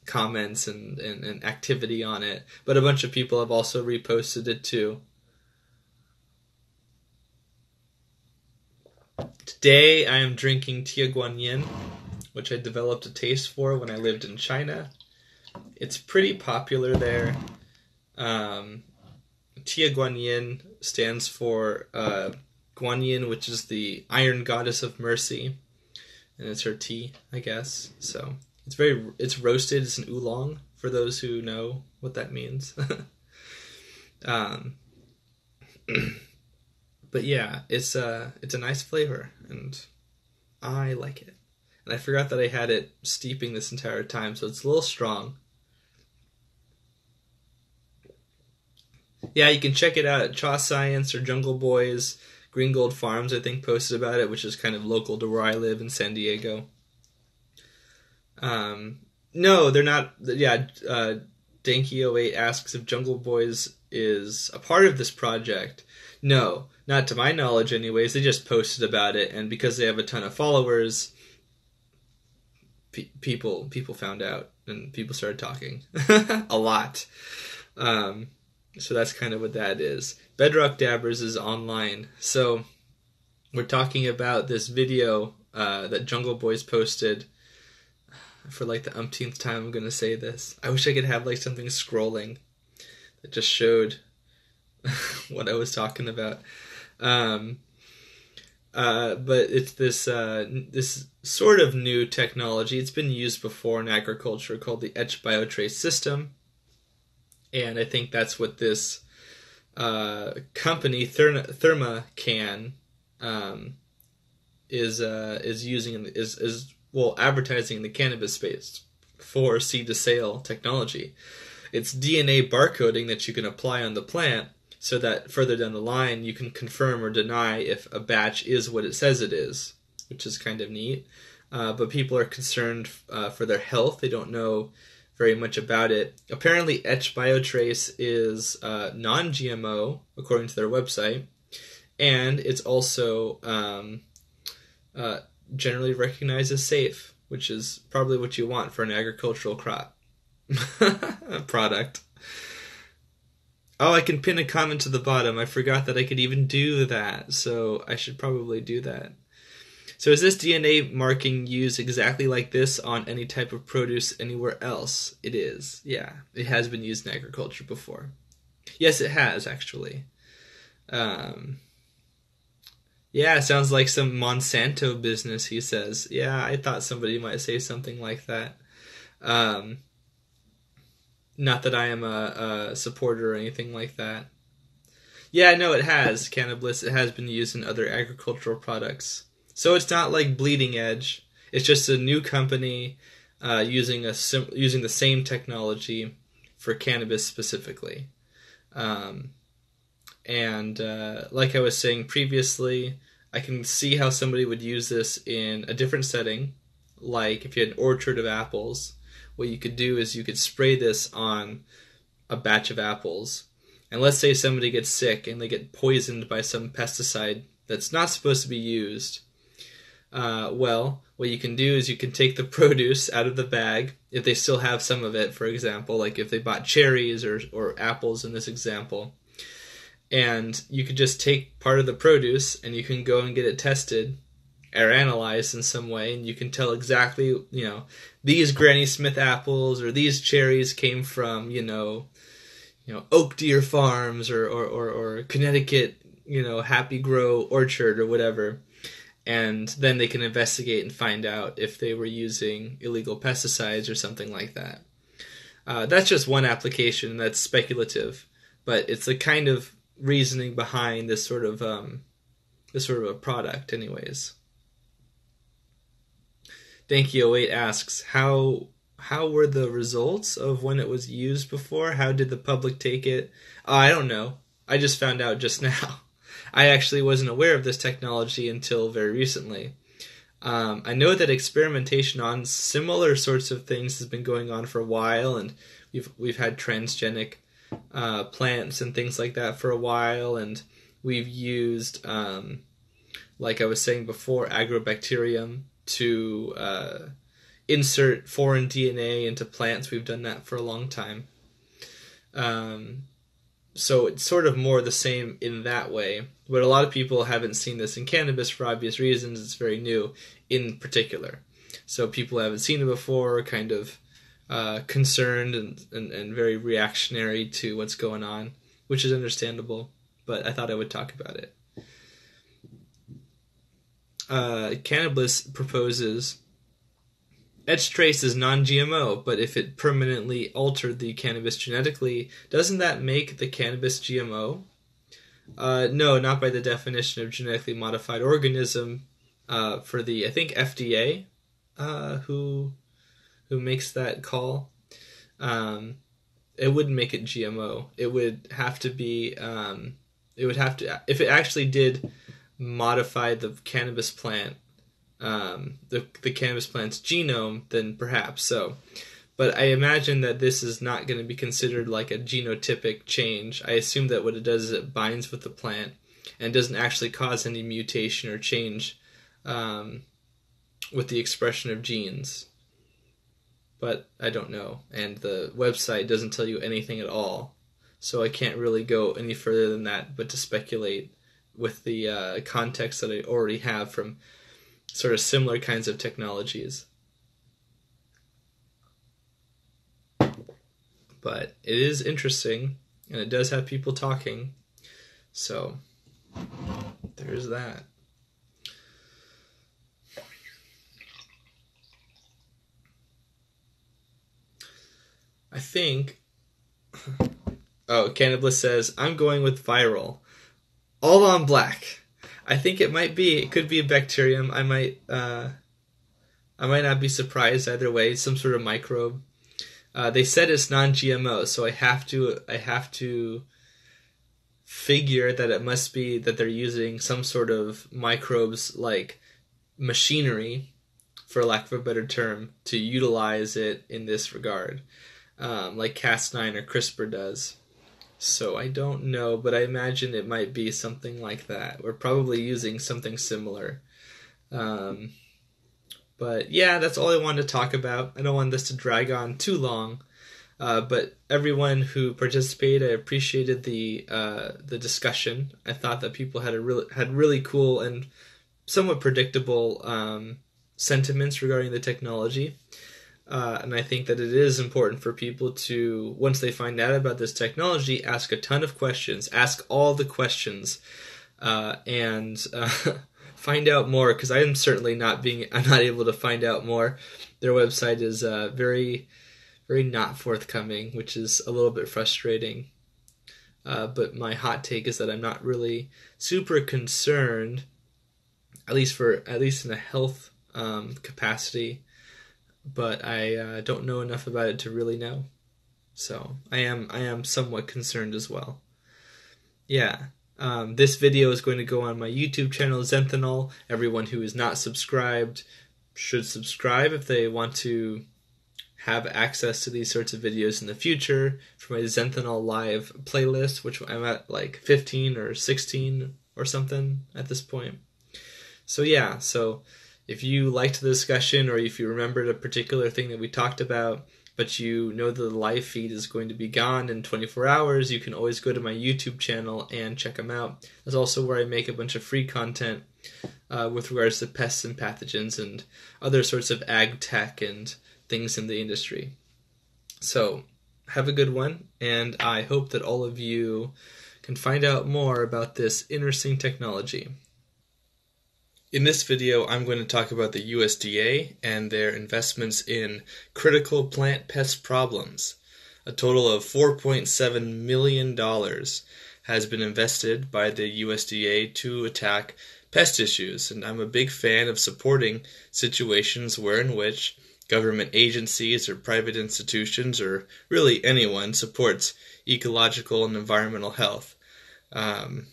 comments and, and, and activity on it. But a bunch of people have also reposted it too. Today I am drinking Tie Guan Yin, which I developed a taste for when I lived in China. It's pretty popular there. Um, Tie Guan Yin stands for uh, Guan Yin, which is the Iron Goddess of Mercy, and it's her tea, I guess. So it's very it's roasted. It's an oolong for those who know what that means. um, but yeah, it's a uh, it's a nice flavor, and I like it. And I forgot that I had it steeping this entire time, so it's a little strong. Yeah, you can check it out at Chaw Science or Jungle Boys. Green Gold Farms, I think, posted about it, which is kind of local to where I live in San Diego. Um, no, they're not. Yeah, uh, Danky08 asks if Jungle Boys is a part of this project. No, not to my knowledge, anyways. They just posted about it, and because they have a ton of followers, pe- people people found out, and people started talking a lot. Um, so that's kind of what that is. Bedrock Dabbers is online. So we're talking about this video uh, that Jungle Boys posted for like the umpteenth time. I'm gonna say this. I wish I could have like something scrolling that just showed what I was talking about. Um, uh, but it's this uh, this sort of new technology. It's been used before in agriculture called the etch biotrace system and I think that's what this uh, company Therma, Thermacan um, is uh, is using is is well advertising in the cannabis space for seed to sale technology. It's DNA barcoding that you can apply on the plant so that further down the line you can confirm or deny if a batch is what it says it is, which is kind of neat. Uh, but people are concerned uh, for their health. They don't know very much about it. Apparently, Etch Biotrace is uh, non GMO, according to their website, and it's also um, uh, generally recognized as safe, which is probably what you want for an agricultural crop product. Oh, I can pin a comment to the bottom. I forgot that I could even do that, so I should probably do that. So is this DNA marking used exactly like this on any type of produce anywhere else? It is. Yeah, it has been used in agriculture before. Yes, it has actually. Um, yeah, sounds like some Monsanto business. He says. Yeah, I thought somebody might say something like that. Um, not that I am a, a supporter or anything like that. Yeah, no, it has cannabis. It has been used in other agricultural products. So it's not like Bleeding Edge. It's just a new company uh, using a sim- using the same technology for cannabis specifically. Um, and uh, like I was saying previously, I can see how somebody would use this in a different setting, like if you had an orchard of apples. What you could do is you could spray this on a batch of apples, and let's say somebody gets sick and they get poisoned by some pesticide that's not supposed to be used uh, well, what you can do is you can take the produce out of the bag if they still have some of it, for example, like if they bought cherries or, or apples in this example. And you could just take part of the produce and you can go and get it tested or analyzed in some way, and you can tell exactly, you know, these Granny Smith apples or these cherries came from, you know, you know, Oak Deer Farms or, or, or, or Connecticut, you know, Happy Grow Orchard or whatever and then they can investigate and find out if they were using illegal pesticides or something like that. Uh, that's just one application that's speculative, but it's the kind of reasoning behind this sort of um, this sort of a product, anyways. Dankyo8 asks how how were the results of when it was used before? How did the public take it? Uh, I don't know. I just found out just now. I actually wasn't aware of this technology until very recently. Um, I know that experimentation on similar sorts of things has been going on for a while, and we've we've had transgenic uh, plants and things like that for a while, and we've used, um, like I was saying before, agrobacterium to uh, insert foreign DNA into plants. We've done that for a long time. Um, so it's sort of more the same in that way. But a lot of people haven't seen this in cannabis for obvious reasons. It's very new in particular. So people haven't seen it before, kind of uh, concerned and, and, and very reactionary to what's going on, which is understandable. But I thought I would talk about it. Uh, Cannabis proposes Etch Trace is non GMO, but if it permanently altered the cannabis genetically, doesn't that make the cannabis GMO? Uh, no, not by the definition of genetically modified organism. Uh, for the I think FDA, uh, who who makes that call, um, it wouldn't make it GMO. It would have to be. Um, it would have to if it actually did modify the cannabis plant um, the the cannabis plant's genome, then perhaps so. But I imagine that this is not going to be considered like a genotypic change. I assume that what it does is it binds with the plant and doesn't actually cause any mutation or change um, with the expression of genes. But I don't know, and the website doesn't tell you anything at all, so I can't really go any further than that. But to speculate with the uh, context that I already have from sort of similar kinds of technologies. But it is interesting, and it does have people talking. So there's that. I think. Oh, Cannabis says, I'm going with viral. All on black. I think it might be. It could be a bacterium. I might. Uh, I might not be surprised either way. Some sort of microbe. Uh, they said it's non-GMO, so I have to. I have to figure that it must be that they're using some sort of microbes like machinery, for lack of a better term, to utilize it in this regard, um, like Cas9 or CRISPR does. So I don't know, but I imagine it might be something like that. We're probably using something similar. Um, but yeah, that's all I wanted to talk about. I don't want this to drag on too long. Uh, but everyone who participated, I appreciated the uh, the discussion. I thought that people had a really had really cool and somewhat predictable um, sentiments regarding the technology. Uh, and I think that it is important for people to, once they find out about this technology, ask a ton of questions, ask all the questions, uh, and uh, find out more. Because I am certainly not being, I'm not able to find out more. Their website is uh, very, very not forthcoming, which is a little bit frustrating. Uh, but my hot take is that I'm not really super concerned, at least for at least in a health um, capacity but I uh, don't know enough about it to really know. So I am I am somewhat concerned as well. Yeah. Um, this video is going to go on my YouTube channel, Zenthanol. Everyone who is not subscribed should subscribe if they want to have access to these sorts of videos in the future for my Zenthanol Live playlist, which I'm at like 15 or 16 or something at this point. So, yeah, so if you liked the discussion or if you remembered a particular thing that we talked about, but you know the live feed is going to be gone in 24 hours, you can always go to my YouTube channel and check them out. That's also where I make a bunch of free content uh, with regards to pests and pathogens and other sorts of ag tech and things in the industry. So, have a good one, and I hope that all of you can find out more about this interesting technology. In this video, I'm going to talk about the USDA and their investments in critical plant pest problems. A total of $4.7 million has been invested by the USDA to attack pest issues, and I'm a big fan of supporting situations where in which government agencies or private institutions or really anyone supports ecological and environmental health. Um,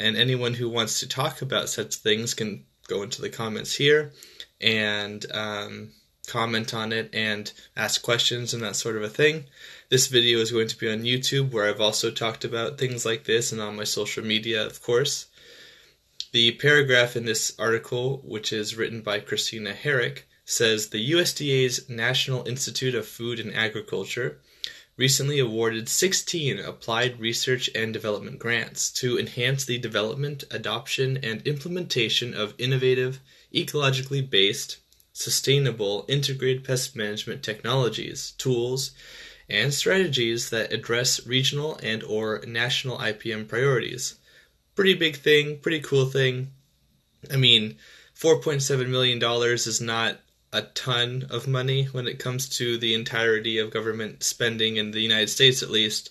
and anyone who wants to talk about such things can go into the comments here and um, comment on it and ask questions and that sort of a thing. This video is going to be on YouTube, where I've also talked about things like this, and on my social media, of course. The paragraph in this article, which is written by Christina Herrick, says the USDA's National Institute of Food and Agriculture recently awarded 16 applied research and development grants to enhance the development, adoption, and implementation of innovative, ecologically based, sustainable, integrated pest management technologies, tools, and strategies that address regional and or national IPM priorities pretty big thing, pretty cool thing. I mean, $4.7 million is not a ton of money when it comes to the entirety of government spending in the United States, at least.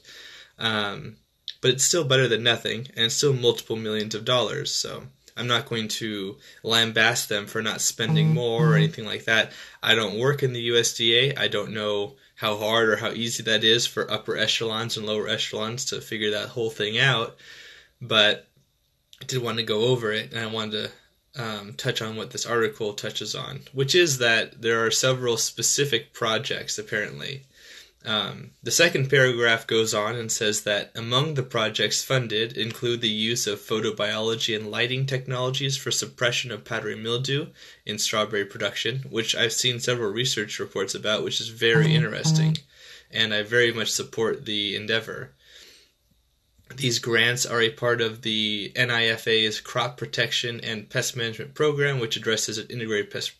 Um, but it's still better than nothing, and it's still multiple millions of dollars. So I'm not going to lambast them for not spending mm-hmm. more or anything like that. I don't work in the USDA. I don't know how hard or how easy that is for upper echelons and lower echelons to figure that whole thing out. But I did want to go over it, and I wanted to um, touch on what this article touches on, which is that there are several specific projects apparently. Um, the second paragraph goes on and says that among the projects funded include the use of photobiology and lighting technologies for suppression of powdery mildew in strawberry production, which I've seen several research reports about, which is very interesting, and I very much support the endeavor. These grants are a part of the NIFA's Crop Protection and Pest Management Program, which addresses integrated pest,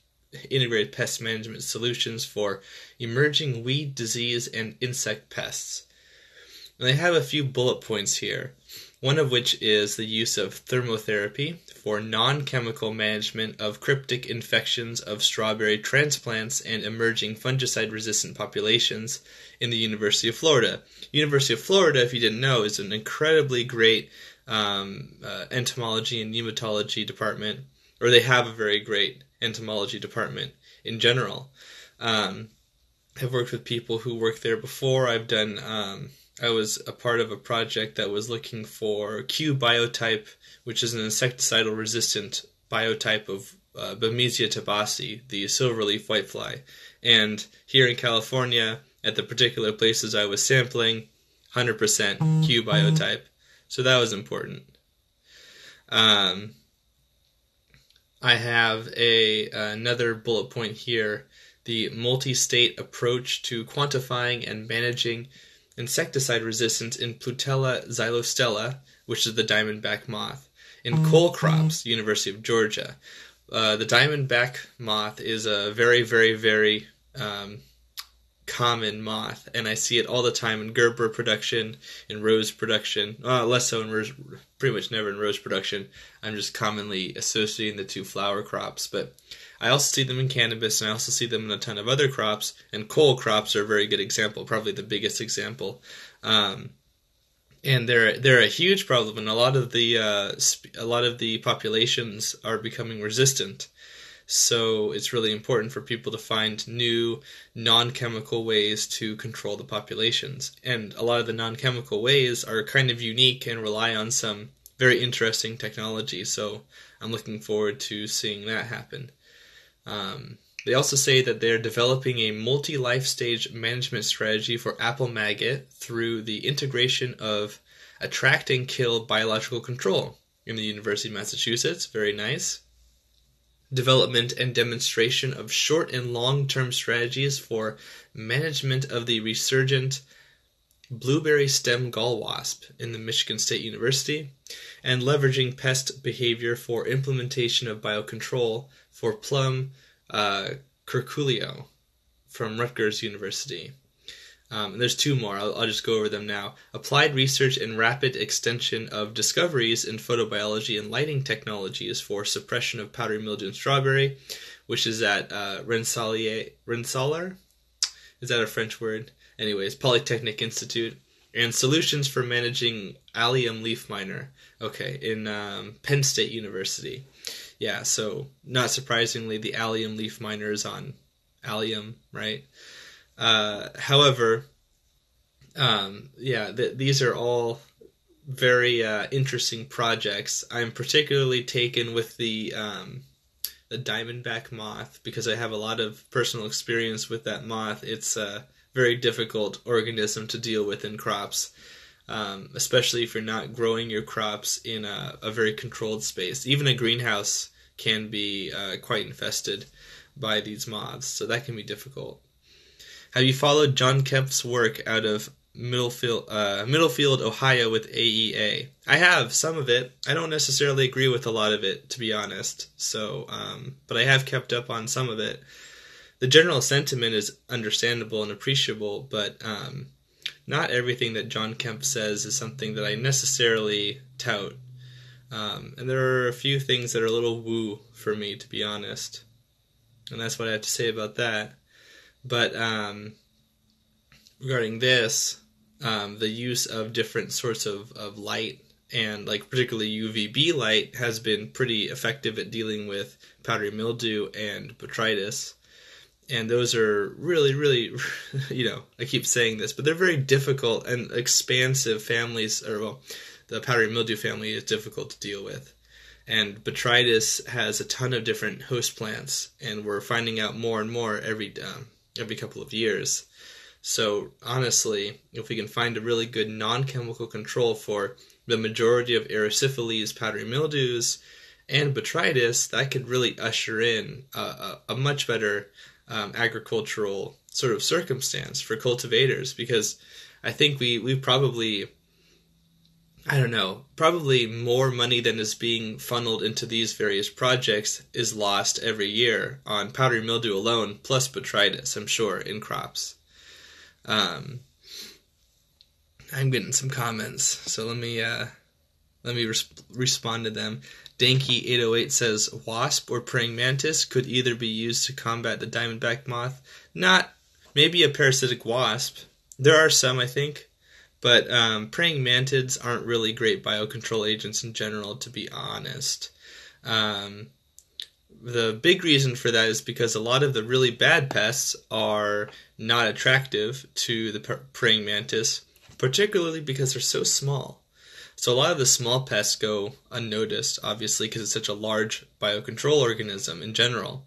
integrated pest management solutions for emerging weed, disease, and insect pests. And they have a few bullet points here, one of which is the use of thermotherapy for non chemical management of cryptic infections of strawberry transplants and emerging fungicide resistant populations in the University of Florida. University of Florida, if you didn't know, is an incredibly great um, uh, entomology and nematology department, or they have a very great entomology department in general. Um, I've worked with people who worked there before. I've done. Um, I was a part of a project that was looking for Q biotype, which is an insecticidal resistant biotype of uh, Bemisia tabaci, the silverleaf whitefly. And here in California, at the particular places I was sampling, 100% Q biotype. So that was important. Um, I have a another bullet point here: the multi-state approach to quantifying and managing insecticide resistance in Plutella xylostella, which is the diamondback moth, in cole crops, University of Georgia. Uh, the diamondback moth is a very, very, very um, common moth, and I see it all the time in Gerber production, in rose production. Uh, less so in rose, pretty much never in rose production. I'm just commonly associating the two flower crops, but I also see them in cannabis, and I also see them in a ton of other crops. And cole crops are a very good example, probably the biggest example. Um, and they're they're a huge problem, and a lot of the uh, a lot of the populations are becoming resistant. So it's really important for people to find new non chemical ways to control the populations. And a lot of the non chemical ways are kind of unique and rely on some very interesting technology. So I'm looking forward to seeing that happen. Um, they also say that they're developing a multi life stage management strategy for apple maggot through the integration of attract and kill biological control in the University of Massachusetts. Very nice development and demonstration of short and long term strategies for management of the resurgent blueberry stem gall wasp in the Michigan State University, and leveraging pest behavior for implementation of biocontrol for plum uh, curculio from Rutgers University. Um, there's two more. I'll, I'll, just go over them now. Applied research and rapid extension of discoveries in photobiology and lighting technologies for suppression of powdery mildew in strawberry, which is at uh, Rensselaer. Rensselaer? Is that a French word? anyways, Polytechnic Institute, and Solutions for Managing Allium Leaf Miner. Okay, in um, Penn State University. Yeah, so not surprisingly, the Allium Leaf Miner is on Allium, right? Uh, however, um, yeah, th- these are all very uh, interesting projects. I'm particularly taken with the um, the diamondback moth because I have a lot of personal experience with that moth. It's a very difficult organism to deal with in crops, um, especially if you're not growing your crops in a, a very controlled space. Even a greenhouse can be uh, quite infested by these moths, so that can be difficult. Have you followed John Kempf's work out of Middlefield, uh, Middlefield, Ohio with AEA. I have some of it. I don't necessarily agree with a lot of it, to be honest. So, um, but I have kept up on some of it. The general sentiment is understandable and appreciable, but um, not everything that John Kempf says is something that I necessarily tout. Um, and there are a few things that are a little woo for me, to be honest. And that's what I have to say about that. But um, regarding this, um, the use of different sorts of, of light and like particularly UVB light has been pretty effective at dealing with powdery mildew and botrytis. And those are really, really, you know, I keep saying this, but they're very difficult and expansive families, or well, the powdery mildew family is difficult to deal with. And botrytis has a ton of different host plants, and we're finding out more and more every um, every couple of years. So honestly, if we can find a really good non-chemical control for the majority of Erysiphales, powdery mildews, and botrytis, that could really usher in a, a, a much better um, agricultural sort of circumstance for cultivators because I think we we probably I don't know, probably more money than is being funneled into these various projects is lost every year on powdery mildew alone, plus botrytis, I'm sure, in crops. Um, I'm getting some comments, so let me uh, let me res- respond to them. Danky808 says wasp or praying mantis could either be used to combat the diamondback moth. Not maybe a parasitic wasp. There are some, I think, but um, praying mantids aren't really great biocontrol agents in general, to be honest. Um, the big reason for that is because a lot of the really bad pests are not attractive to the praying mantis, particularly because they're so small. So a lot of the small pests go unnoticed, obviously, because it's such a large biocontrol organism in general.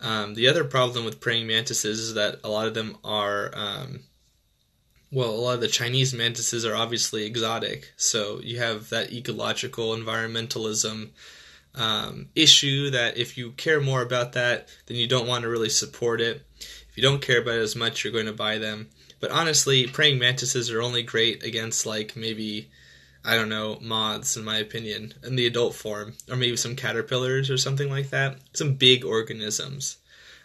Um, the other problem with praying mantises is that a lot of them are, um, well, a lot of the Chinese mantises are obviously exotic. So you have that ecological environmentalism um, issue that if you care more about that, then you don't want to really support it. If you don't care about it as much, you're going to buy them. But honestly, praying mantises are only great against like maybe I don't know moths, in my opinion, in the adult form, or maybe some caterpillars or something like that. Some big organisms.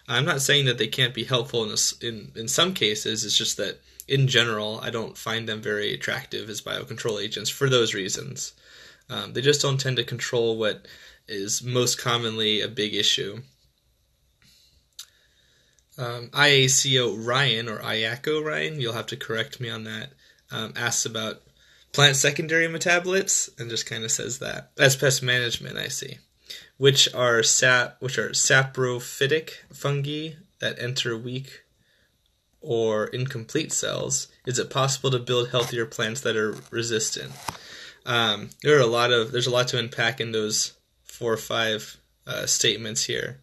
I'm not saying that they can't be helpful in in in some cases. It's just that in general, I don't find them very attractive as biocontrol agents for those reasons. Um, they just don't tend to control what is most commonly a big issue. Um, IACO Ryan or IACO Ryan, you'll have to correct me on that, um, asks about plant secondary metabolites and just kind of says that as pest management. I see, which are sap, which are saprophytic fungi that enter weak or incomplete cells. Is it possible to build healthier plants that are resistant? Um, there are a lot of there's a lot to unpack in those four or five uh, statements here.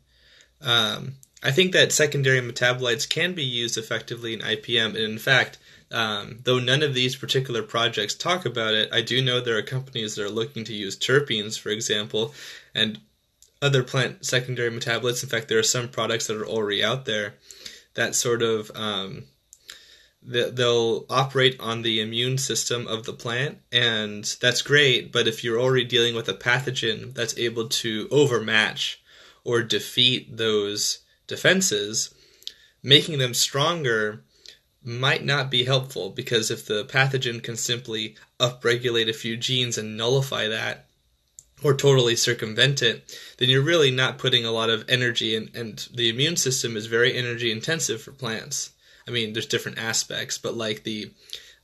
Um, I think that secondary metabolites can be used effectively in IPM, and in fact, um, though none of these particular projects talk about it, I do know there are companies that are looking to use terpenes, for example, and other plant secondary metabolites. In fact, there are some products that are already out there that sort of um, they'll operate on the immune system of the plant and that's great but if you're already dealing with a pathogen that's able to overmatch or defeat those defenses making them stronger might not be helpful because if the pathogen can simply upregulate a few genes and nullify that or totally circumvent it, then you're really not putting a lot of energy in, and the immune system is very energy intensive for plants. I mean, there's different aspects, but like the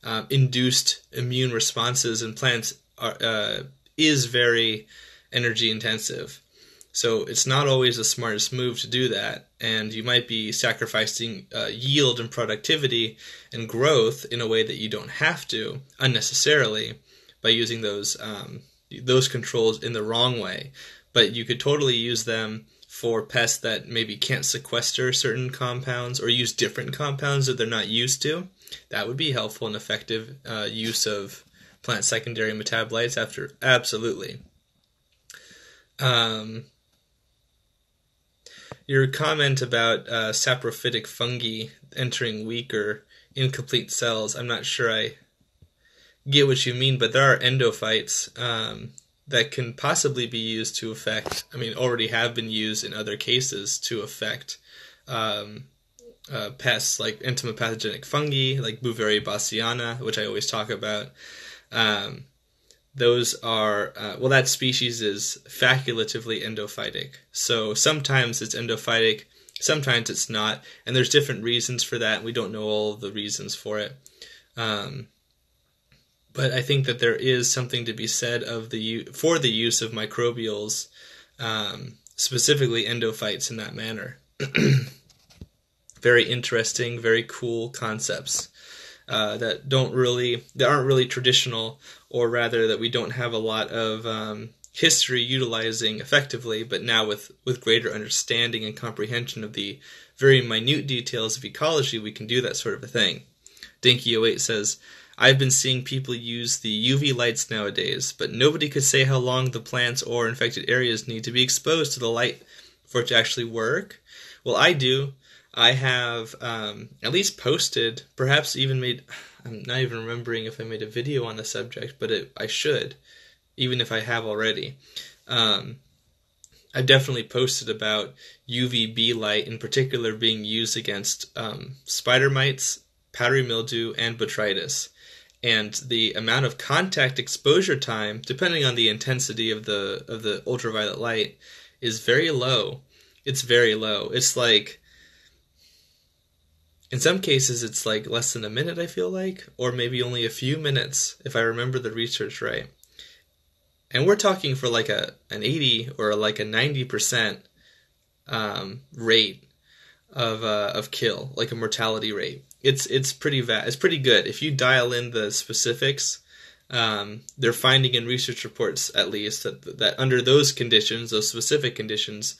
um, induced immune responses in plants are, uh, is very energy intensive. So it's not always the smartest move to do that, and you might be sacrificing uh, yield and productivity and growth in a way that you don't have to unnecessarily by using those um, those controls in the wrong way. But you could totally use them for pests that maybe can't sequester certain compounds or use different compounds that they're not used to. That would be helpful and effective uh, use of plant secondary metabolites. After absolutely. Um, your comment about uh, saprophytic fungi entering weak or incomplete cells, I'm not sure I get what you mean, but there are endophytes um, that can possibly be used to affect, I mean, already have been used in other cases to affect um, uh, pests like entomopathogenic fungi, like Beauveria bassiana, which I always talk about. Um, those are uh, well that species is facultatively endophytic. So sometimes it's endophytic sometimes it's not and there's different reasons for that we don't know all the reasons for it. Um, but i think that there is something to be said of the for the use of microbials um, specifically endophytes in that manner. Very interesting very cool concepts uh, that don't really that aren't really traditional, or rather that we don't have a lot of um, history utilizing effectively. But now with with greater understanding and comprehension of the very minute details of ecology, we can do that sort of a thing. Dinky08 says. I've been seeing people use the UV lights nowadays, but nobody could say how long the plants or infected areas need to be exposed to the light for it to actually work. Well, I do, I have um, at least posted, perhaps even made. I'm not even remembering if I made a video on the subject, but it, I should, even if I have already. Um, I've definitely posted about UVB light in particular being used against um, spider mites, powdery mildew, and botrytis. And the amount of contact exposure time, depending on the intensity of the of the ultraviolet light, is very low. It's very low. It's like in some cases, it's like less than a minute, I feel like, or maybe only a few minutes, if I remember the research right. And we're talking for like a an 80 or like a 90% um, rate of uh, of kill, like a mortality rate. It's it's pretty va- it's pretty good. If you dial in the specifics, um, they're finding in research reports at least that that under those conditions, those specific conditions,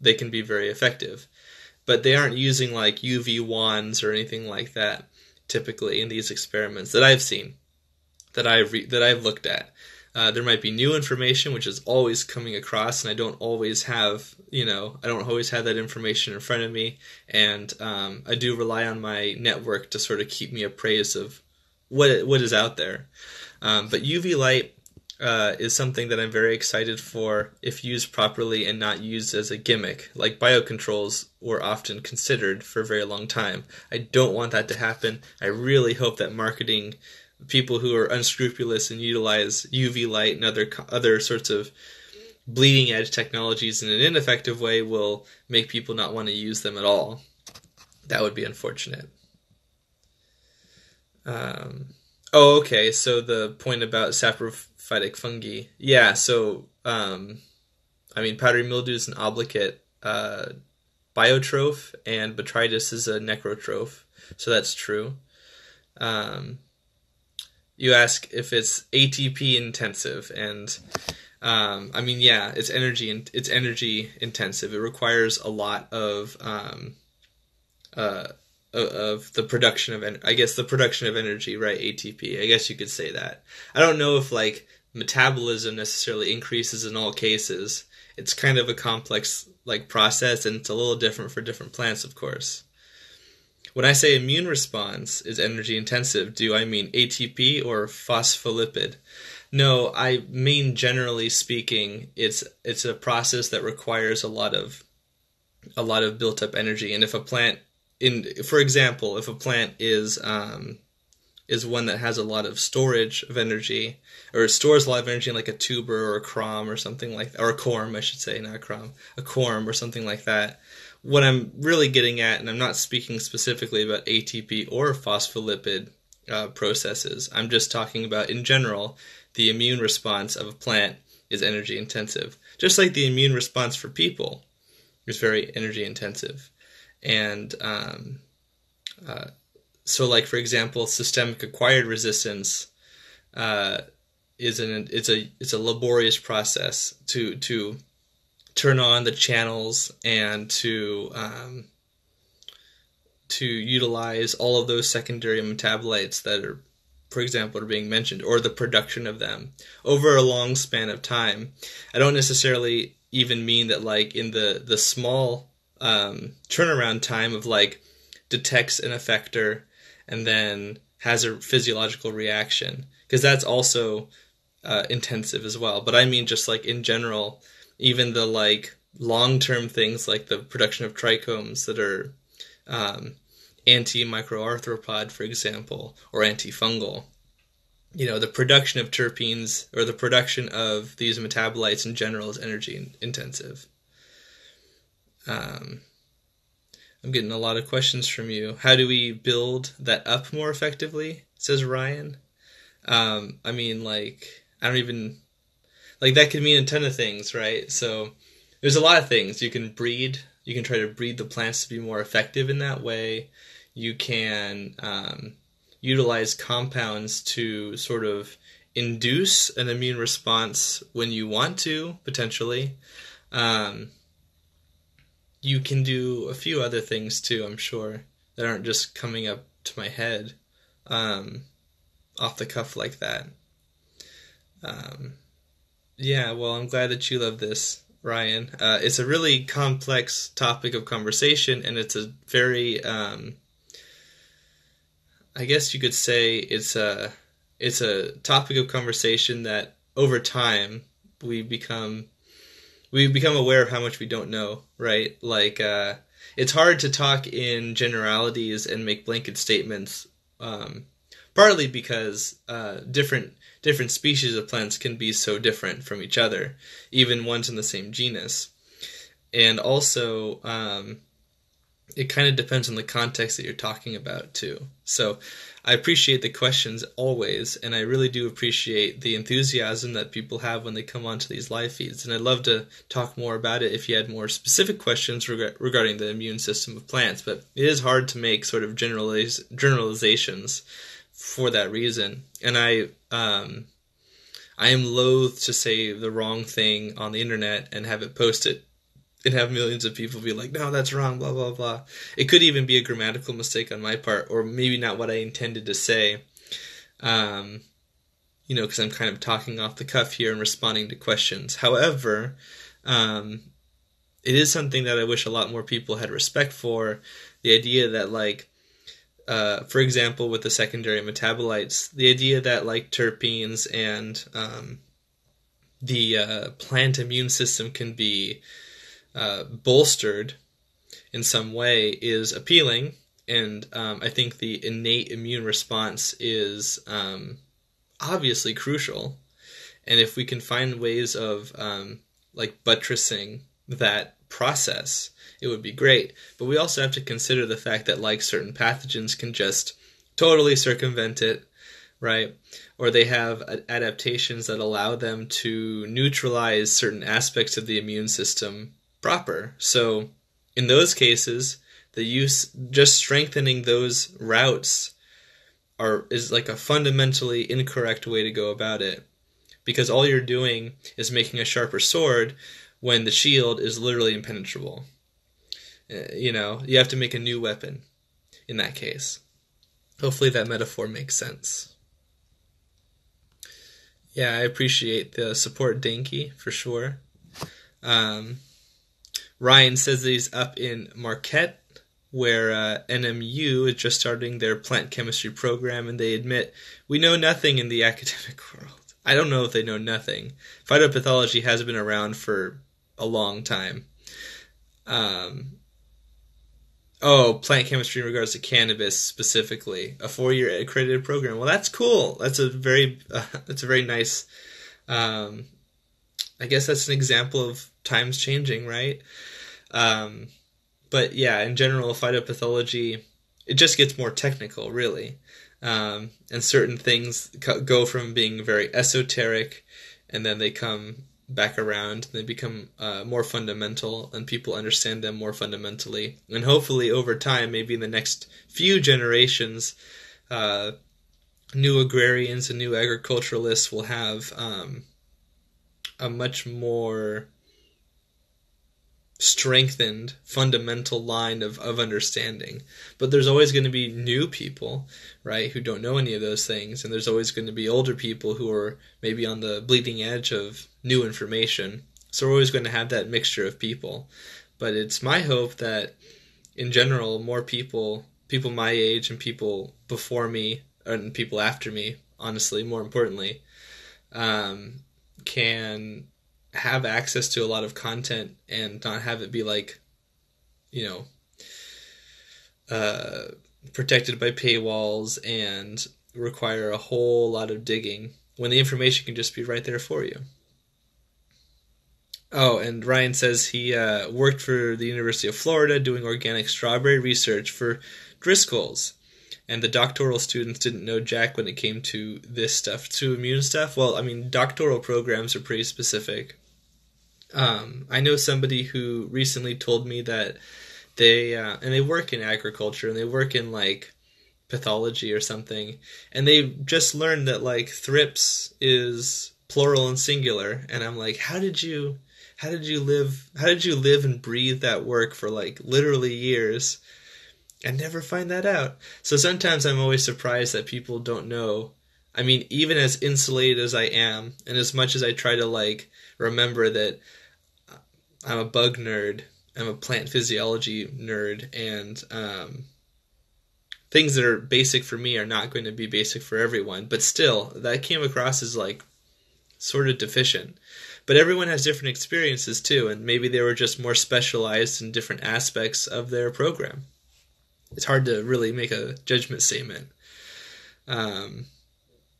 they can be very effective but they aren't using like UV wands or anything like that typically in these experiments that I've seen, that I've re- that I've looked at. Uh, there might be new information which is always coming across, and I don't always have you know I don't always have that information in front of me, and um, I do rely on my network to sort of keep me appraised of what what is out there. Um, but UV light uh, is something that I'm very excited for if used properly and not used as a gimmick, like biocontrols were often considered for a very long time. I don't want that to happen. I really hope that marketing people who are unscrupulous and utilize UV light and other other sorts of bleeding edge technologies in an ineffective way will make people not want to use them at all. That would be unfortunate. Um, oh, okay. So the point about saprophytic phytic fungi. Yeah, so um, I mean, powdery mildew is an obligate uh, biotroph, and botrytis is a necrotroph, so that's true. Um, you ask if it's ATP intensive, and um, I mean, yeah, it's energy and it's energy intensive. It requires a lot of um, uh, of the production of I guess the production of energy, right? ATP. I guess you could say that. I don't know if like metabolism necessarily increases in all cases. It's kind of a complex like process and it's a little different for different plants, of course. When I say immune response is energy intensive, do I mean ATP or phospholipid? No, I mean generally speaking, it's it's a process that requires a lot of a lot of built up energy. And if a plant in for example, if a plant is um, is one that has a lot of storage of energy, or stores a lot of energy in like a tuber or a crom or something like, or a corm, I should say, not a crom, a corm or something like that. What I'm really getting at, and I'm not speaking specifically about ATP or phospholipid uh, processes. I'm just talking about in general the immune response of a plant is energy intensive, just like the immune response for people is very energy intensive, and um, uh, so like for example, systemic acquired resistance uh, is an it's a it's a laborious process to to turn on the channels and to um, to utilize all of those secondary metabolites that are for example are being mentioned or the production of them over a long span of time. I don't necessarily even mean that like in the the small um, turnaround time of like detects an effector and then has a physiological reaction because that's also uh, intensive as well. But I mean, just like in general, even the like long term things like the production of trichomes that are um, anti microarthropod, for example, or antifungal. You know, the production of terpenes or the production of these metabolites in general is energy intensive. Um, I'm getting a lot of questions from you. How do we build that up more effectively? Says Ryan. Um, I mean, like, I don't even like that could mean a ton of things, right? So there's a lot of things you can breed. You can try to breed the plants to be more effective in that way. You can um, utilize compounds to sort of induce an immune response when you want to, potentially. Um, you can do a few other things too, I'm sure, that aren't just coming up to my head um, off the cuff like that. Um, yeah, well, I'm glad that you love this, Ryan. Uh, it's a really complex topic of conversation, and it's a very, um, I guess you could say, it's a it's a topic of conversation that over time we become we become aware of how much we don't know, right? Like, uh, it's hard to talk in generalities and make blanket statements, um, partly because uh, different different species of plants can be so different from each other, even ones in the same genus, and also um, it kind of depends on the context that you're talking about too. So I appreciate the questions always, and I really do appreciate the enthusiasm that people have when they come onto these live feeds. And I'd love to talk more about it if you had more specific questions reg- regarding the immune system of plants. But it is hard to make sort of generaliz- generalizations for that reason. And I, um, I am loath to say the wrong thing on the internet and have it posted and have millions of people be like, no, that's wrong, blah, blah, blah. It could even be a grammatical mistake on my part, or maybe not what I intended to say. Um, you know, because I'm kind of talking off the cuff here and responding to questions. However, um, it is something that I wish a lot more people had respect for. The idea that, like, uh, for example, with the secondary metabolites, the idea that, like, terpenes and um, the uh, plant immune system can be uh, bolstered in some way is appealing, and um, I think the innate immune response is um, obviously crucial. And if we can find ways of um, like buttressing that process, it would be great. But we also have to consider the fact that like certain pathogens can just totally circumvent it, right? Or they have adaptations that allow them to neutralize certain aspects of the immune system proper. So in those cases, the use just strengthening those routes are is like a fundamentally incorrect way to go about it. Because all you're doing is making a sharper sword when the shield is literally impenetrable. Uh, you know, you have to make a new weapon in that case. Hopefully that metaphor makes sense. Yeah, I appreciate the support, Dinky, for sure. Um, Ryan says that he's up in Marquette, where uh, NMU is just starting their plant chemistry program, and they admit we know nothing in the academic world. I don't know if they know nothing. Phytopathology has been around for a long time. Um, Oh, plant chemistry in regards to cannabis specifically, a four-year accredited program. Well, that's cool. That's a very, uh, that's a very nice. Um, I guess that's an example of times changing, right? Um, but yeah, in general, phytopathology, it just gets more technical, really. Um, and certain things go from being very esoteric, and then they come back around and they become uh, more fundamental and people understand them more fundamentally and hopefully over time maybe in the next few generations uh, new agrarians and new agriculturalists will have um, a much more strengthened fundamental line of, of understanding. But there's always going to be new people, right, who don't know any of those things. And there's always going to be older people who are maybe on the bleeding edge of new information. So we're always going to have that mixture of people. But it's my hope that in general, more people, people my age and people before me, and people after me, honestly, more importantly, um, can have access to a lot of content and not have it be like, you know, uh, protected by paywalls and require a whole lot of digging when the information can just be right there for you. Oh, and Ryan says he uh, worked for the University of Florida doing organic strawberry research for Driscoll's. And the doctoral students didn't know Jack when it came to this stuff, to immune stuff. Well, I mean, doctoral programs are pretty specific. Um, I know somebody who recently told me that they uh, and they work in agriculture and they work in like pathology or something, and they just learned that like thrips is plural and singular, and I'm like, how did you? How did you live? How did you live and breathe that work for like literally years, and never find that out? So sometimes I'm always surprised that people don't know. I mean, even as insulated as I am, and as much as I try to like remember that I'm a bug nerd. I'm a plant physiology nerd, and um, things that are basic for me are not going to be basic for everyone. But still, that came across as like sort of deficient. But everyone has different experiences too, and maybe they were just more specialized in different aspects of their program. It's hard to really make a judgment statement. Um,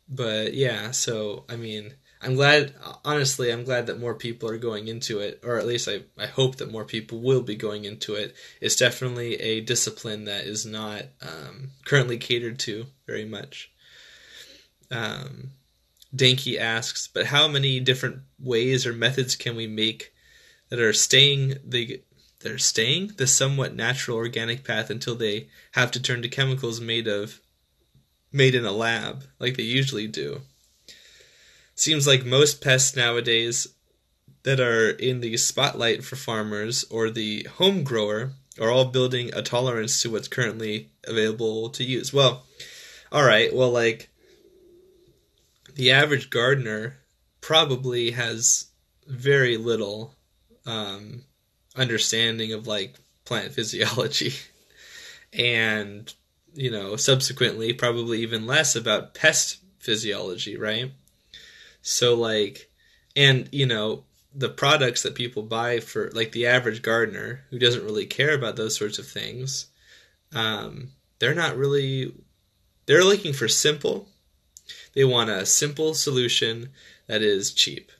but yeah, so I mean, I'm glad, honestly, I'm glad that more people are going into it, or at least I, I hope that more people will be going into it. It's definitely a discipline that is not um, currently catered to very much. Um, Danky asks, but how many different ways or methods can we make that are staying the that are staying the somewhat natural organic path until they have to turn to chemicals made of made in a lab like they usually do? seems like most pests nowadays that are in the spotlight for farmers or the home grower are all building a tolerance to what's currently available to use. Well, all right, well, like the average gardener probably has very little um, understanding of like plant physiology and you know subsequently probably even less about pest physiology right so like, and you know, the products that people buy for like the average gardener who doesn't really care about those sorts of things, um, they're not really. They're looking for simple. They want a simple solution that is cheap.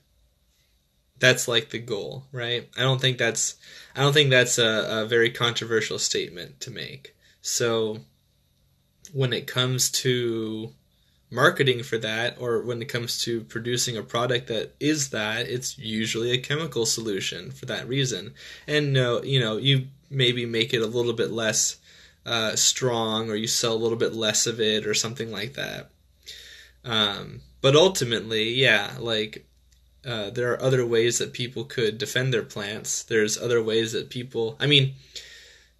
That's like the goal, right? I don't think that's I don't think that's a, a very controversial statement to make. So when it comes to marketing for that or when it comes to producing a product that is that it's usually a chemical solution for that reason and no you know you maybe make it a little bit less uh, strong or you sell a little bit less of it or something like that um, but ultimately yeah like uh, there are other ways that people could defend their plants. There's other ways that people i mean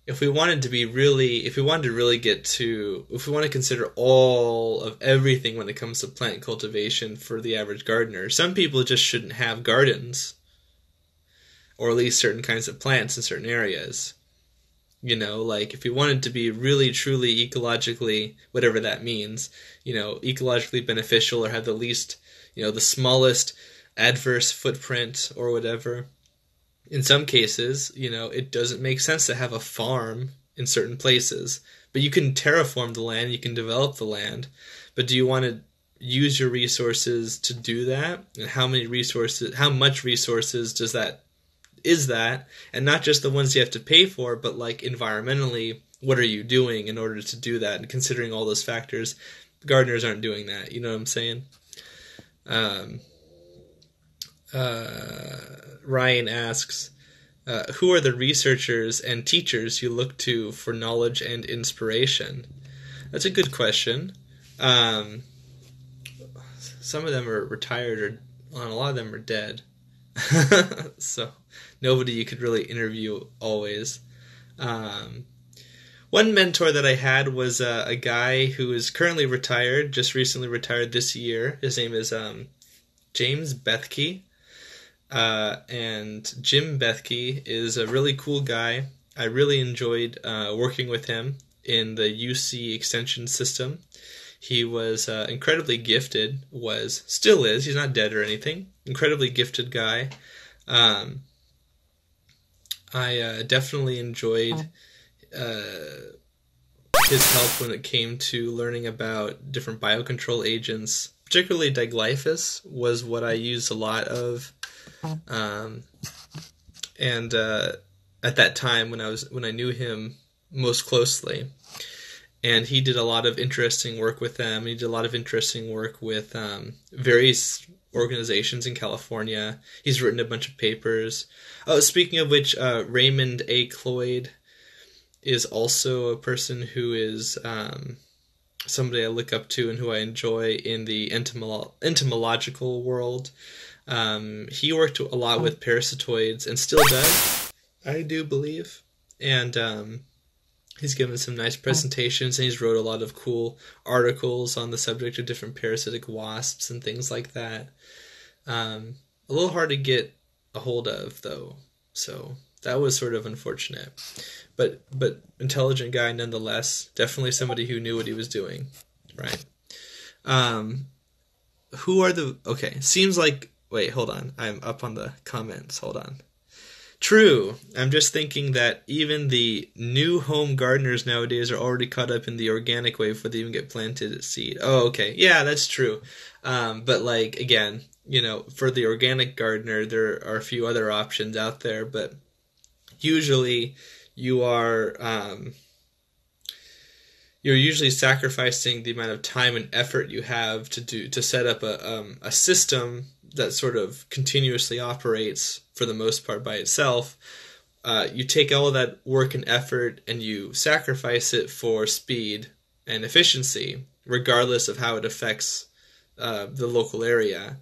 if we wanted to be really if we wanted to really get to if we want to consider all of everything when it comes to plant cultivation for the average gardener some people just shouldn't have gardens or at least certain kinds of plants in certain areas. You know like if you wanted to be really truly ecologically whatever that means you know ecologically beneficial or have the least you know the smallest adverse footprint or whatever in some cases, you know, it doesn't make sense to have a farm in certain places. But you can terraform the land, you can develop the land. But do you want to use your resources to do that? And how many resources, how much resources does that, is that? And not just the ones you have to pay for, but like environmentally, what are you doing in order to do that? And considering all those factors, gardeners aren't doing that. You know what I'm saying? Um, uh, Ryan asks, uh, who are the researchers and teachers you look to for knowledge and inspiration? That's a good question. Um, some of them are retired, or well, a lot of them are dead. so nobody you could really interview always. Um, one mentor that I had was uh, a guy who is currently retired, just recently retired this year. His name is um, James Bethke. Uh, and Jim Bethke is a really cool guy. I really enjoyed uh, working with him in the UC extension system. He was uh, incredibly gifted, was, still is, he's not dead or anything. Incredibly gifted guy. Um, I uh, definitely enjoyed uh, his help when it came to learning about different biocontrol agents, particularly diglyphus was what I used a lot of um, and uh, at that time, when I was when I knew him most closely, and he did a lot of interesting work with them. He did a lot of interesting work with um, various organizations in California. He's written a bunch of papers. Oh, speaking of which, uh, Raymond A. Cloyd is also a person who is um, somebody I look up to and who I enjoy in the entomolo- entomological world. Um, he worked a lot with parasitoids and still does, I do believe. And um, he's given some nice presentations and he's wrote a lot of cool articles on the subject of different parasitic wasps and things like that. Um, a little hard to get a hold of though, so that was sort of unfortunate. But but intelligent guy nonetheless. Definitely somebody who knew what he was doing, right? Um, who are the okay? Seems like Wait, hold on. I'm up on the comments. Hold on. True. I'm just thinking that even the new home gardeners nowadays are already caught up in the organic way before they even get planted at seed. Oh, okay. Yeah, that's true. Um, but like again, you know, for the organic gardener, there are a few other options out there, but usually you are um, you're usually sacrificing the amount of time and effort you have to do to set up a um, a system that sort of continuously operates for the most part by itself. Uh, you take all of that work and effort and you sacrifice it for speed and efficiency, regardless of how it affects uh, the local area.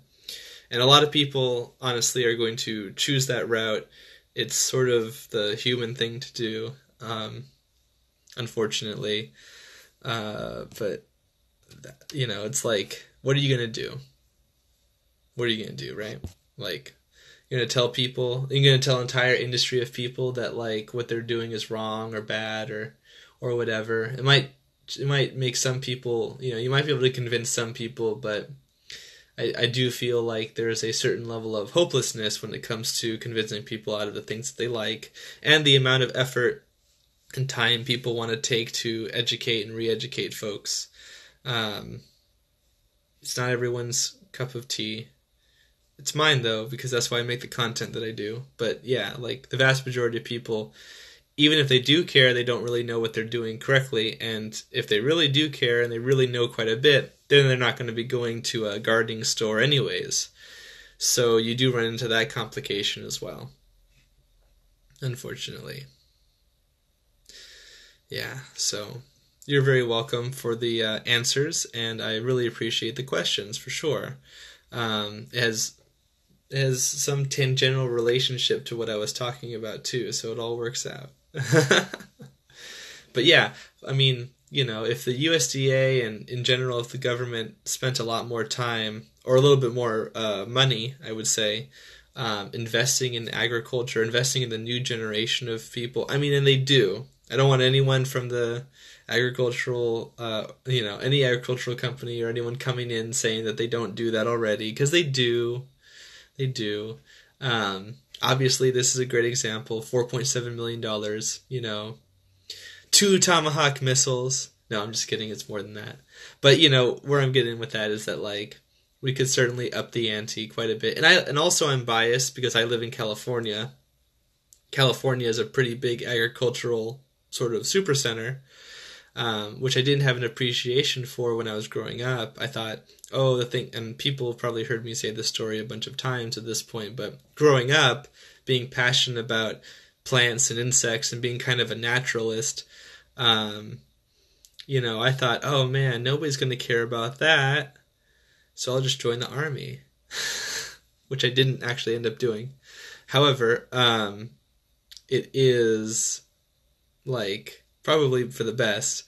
And a lot of people, honestly, are going to choose that route. It's sort of the human thing to do, um, unfortunately. Uh, but, you know, it's like, what are you going to do? What are you gonna do, right? Like, you're gonna tell people, you're gonna tell entire industry of people that like what they're doing is wrong or bad or or whatever. It might it might make some people, you know, you might be able to convince some people, but I, I do feel like there's a certain level of hopelessness when it comes to convincing people out of the things that they like and the amount of effort and time people want to take to educate and re-educate folks. Um, it's not everyone's cup of tea it's mine though because that's why I make the content that I do. But yeah, like the vast majority of people even if they do care, they don't really know what they're doing correctly. And if they really do care and they really know quite a bit, then they're not going to be going to a gardening store anyways. So you do run into that complication as well. Unfortunately. Yeah, so you're very welcome for the uh, answers, and I really appreciate the questions for sure. Um, it has has some tangential relationship to what I was talking about too, so it all works out. but yeah, I mean, you know, if the USDA and in general, if the government spent a lot more time or a little bit more uh, money, I would say, um, investing in agriculture, investing in the new generation of people. I mean, and they do. I don't want anyone from the agricultural, uh, you know, any agricultural company or anyone coming in saying that they don't do that already because they do. They do. Um, obviously, this is a great example. Four point seven million dollars. You know, two tomahawk missiles. No, I'm just kidding. It's more than that. But you know where I'm getting with that is that like we could certainly up the ante quite a bit. And I and also I'm biased because I live in California. California is a pretty big agricultural sort of supercenter, um, which I didn't have an appreciation for when I was growing up. I thought, oh, the thing, and people have probably heard me say this story a bunch of times at this point, but growing up, being passionate about plants and insects and being kind of a naturalist, um, you know, I thought, oh man, nobody's going to care about that. So I'll just join the army, which I didn't actually end up doing. However, um, it is like probably for the best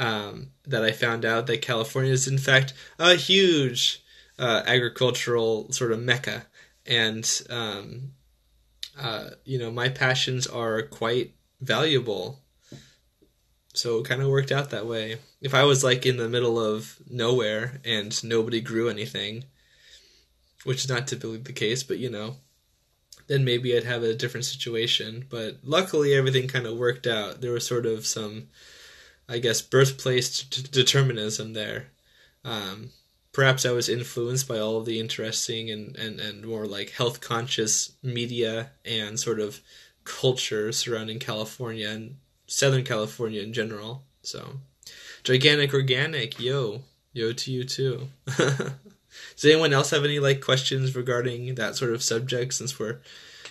um, that I found out that California is in fact a huge uh, agricultural sort of mecca, and um, uh, you know my passions are quite valuable. So it kind of worked out that way. If I was like in the middle of nowhere and nobody grew anything, which is not typically the case, but you know, then maybe I'd have a different situation. But luckily, everything kind of worked out. There was sort of some, I guess, birthplace t- determinism there. Um, perhaps I was influenced by all of the interesting and, and, and more like health conscious media and sort of culture surrounding California and Southern California in general. So, gigantic organic, yo, yo to you too. Does anyone else have any like questions regarding that sort of subject since we're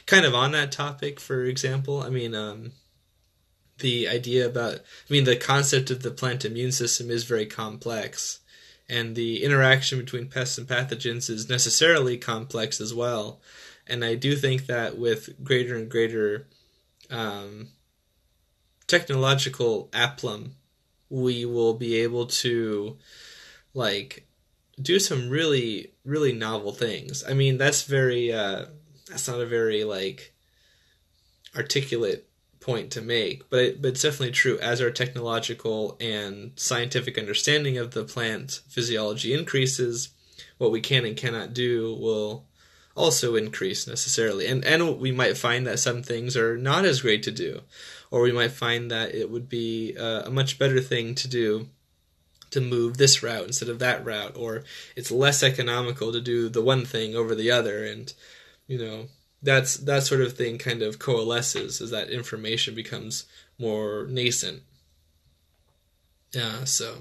kind of on that topic, for example? I mean, um, the idea about, I mean, the concept of the plant immune system is very complex, and the interaction between pests and pathogens is necessarily complex as well. And I do think that with greater and greater um, technological aplomb, we will be able to like do some really really novel things. I mean, that's very uh, that's not a very like articulate point to make, but it, but it's definitely true. As our technological and scientific understanding of the plant physiology increases, what we can and cannot do will also increase necessarily. And and we might find that some things are not as great to do, or we might find that it would be uh, a much better thing to do to move this route instead of that route, or it's less economical to do the one thing over the other, and you know that's that sort of thing kind of coalesces as that information becomes more nascent. Yeah, so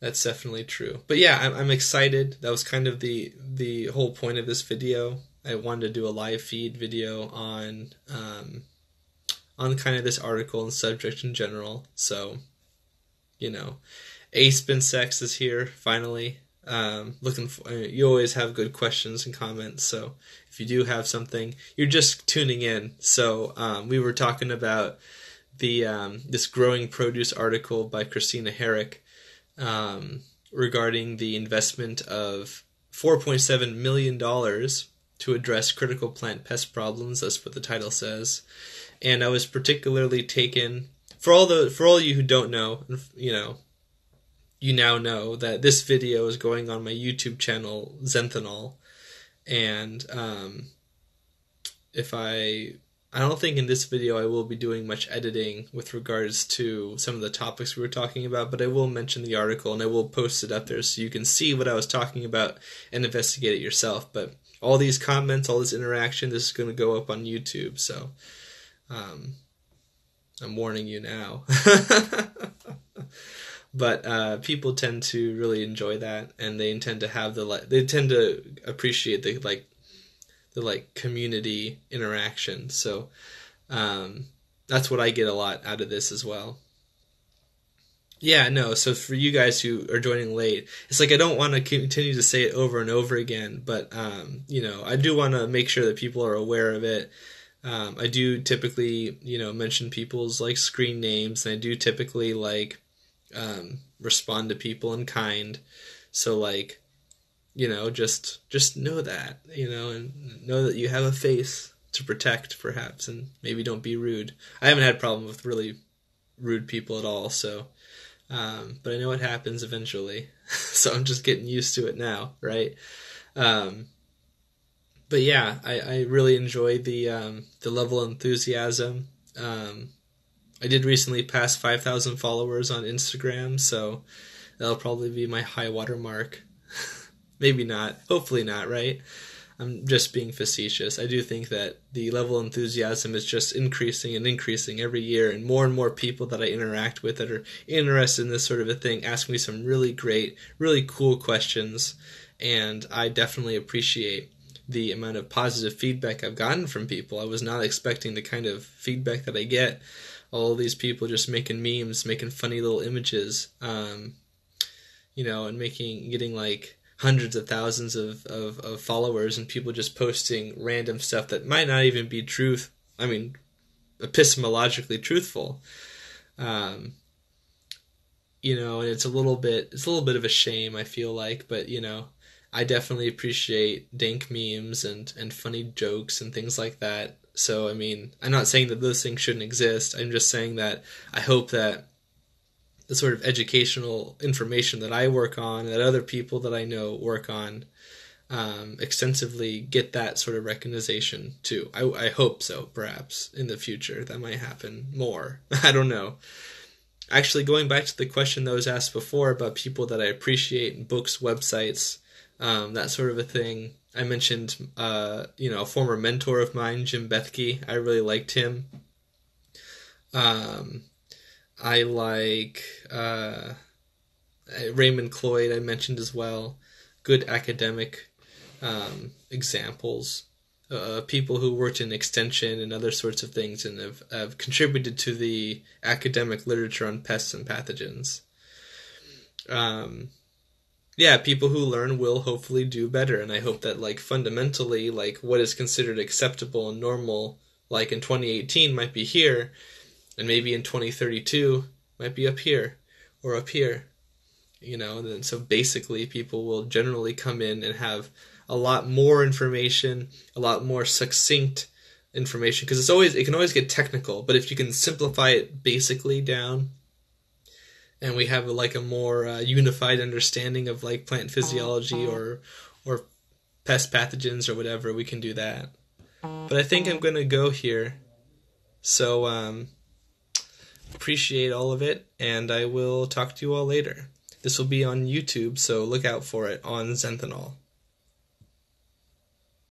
that's definitely true. But yeah, I'm, I'm excited. That was kind of the the whole point of this video. I wanted to do a live feed video on um, on kind of this article and subject in general. So, you know, Ace Been Sex is here finally. Um, looking for you always have good questions and comments. So you do have something, you're just tuning in. So um, we were talking about the um, this growing produce article by Christina Herrick um, regarding the investment of 4.7 million dollars to address critical plant pest problems. That's what the title says. And I was particularly taken for all the for all you who don't know, you know, you now know that this video is going on my YouTube channel, Zenthanol. And um, if I. I don't think in this video I will be doing much editing with regards to some of the topics we were talking about, but I will mention the article and I will post it up there so you can see what I was talking about and investigate it yourself. But all these comments, all this interaction, this is going to go up on YouTube, so um, I'm warning you now. but uh, people tend to really enjoy that, and they tend to have the like they tend to appreciate the like the like community interaction. So um, that's what I get a lot out of this as well. Yeah, no. So for you guys who are joining late, it's like I don't want to continue to say it over and over again, but um, you know, I do want to make sure that people are aware of it. Um, I do typically, you know, mention people's like screen names, and I do typically like um, respond to people in kind. So like, you know, just just know that, you know, and know that you have a face to protect, perhaps, and maybe don't be rude. I haven't had a problem with really rude people at all, so. Um, but I know it happens eventually, so I'm just getting used to it now, right? Um, but yeah, I, I really enjoy the um, the level of enthusiasm. Um, I did recently pass 5,000 followers on Instagram, so that'll probably be my high water mark. Maybe not. Hopefully not, right? I'm just being facetious. I do think that the level of enthusiasm is just increasing and increasing every year, and more and more people that I interact with that are interested in this sort of a thing ask me some really great, really cool questions, and I definitely appreciate the amount of positive feedback I've gotten from people. I was not expecting the kind of feedback that I get. All these people just making memes, making funny little images, um, you know, and making getting like hundreds of thousands of, of, of followers and people just posting random stuff that might not even be truth. I mean, epistemologically truthful. Um, you know, and it's a little bit it's a little bit of a shame I feel like, but you know, I definitely appreciate dank memes and, and funny jokes and things like that. So, I mean, I'm not saying that those things shouldn't exist. I'm just saying that I hope that the sort of educational information that I work on, that other people that I know work on, um, extensively get that sort of recognition too. I, I hope so, perhaps in the future that might happen more. I don't know. Actually, going back to the question that was asked before about people that I appreciate, and books, websites, um, that sort of a thing. I mentioned, uh, you know, a former mentor of mine, Jim Bethke. I really liked him. Um, I like uh, Raymond Cloyd. I mentioned as well. Good academic um, examples. Uh, people who worked in extension and other sorts of things and have, have contributed to the academic literature on pests and pathogens. Um, yeah, people who learn will hopefully do better, and I hope that like fundamentally, like what is considered acceptable and normal, like in 2018, might be here, and maybe in 2032 might be up here or up here, you know. And then so basically, people will generally come in and have a lot more information, a lot more succinct information, because it's always it can always get technical, but if you can simplify it basically down and we have like a more uh, unified understanding of like plant physiology uh-huh. or or pest pathogens or whatever, we can do that. But I think I'm gonna go here. So um, appreciate all of it, and I will talk to you all later. This will be on YouTube, so look out for it on Zenthanol.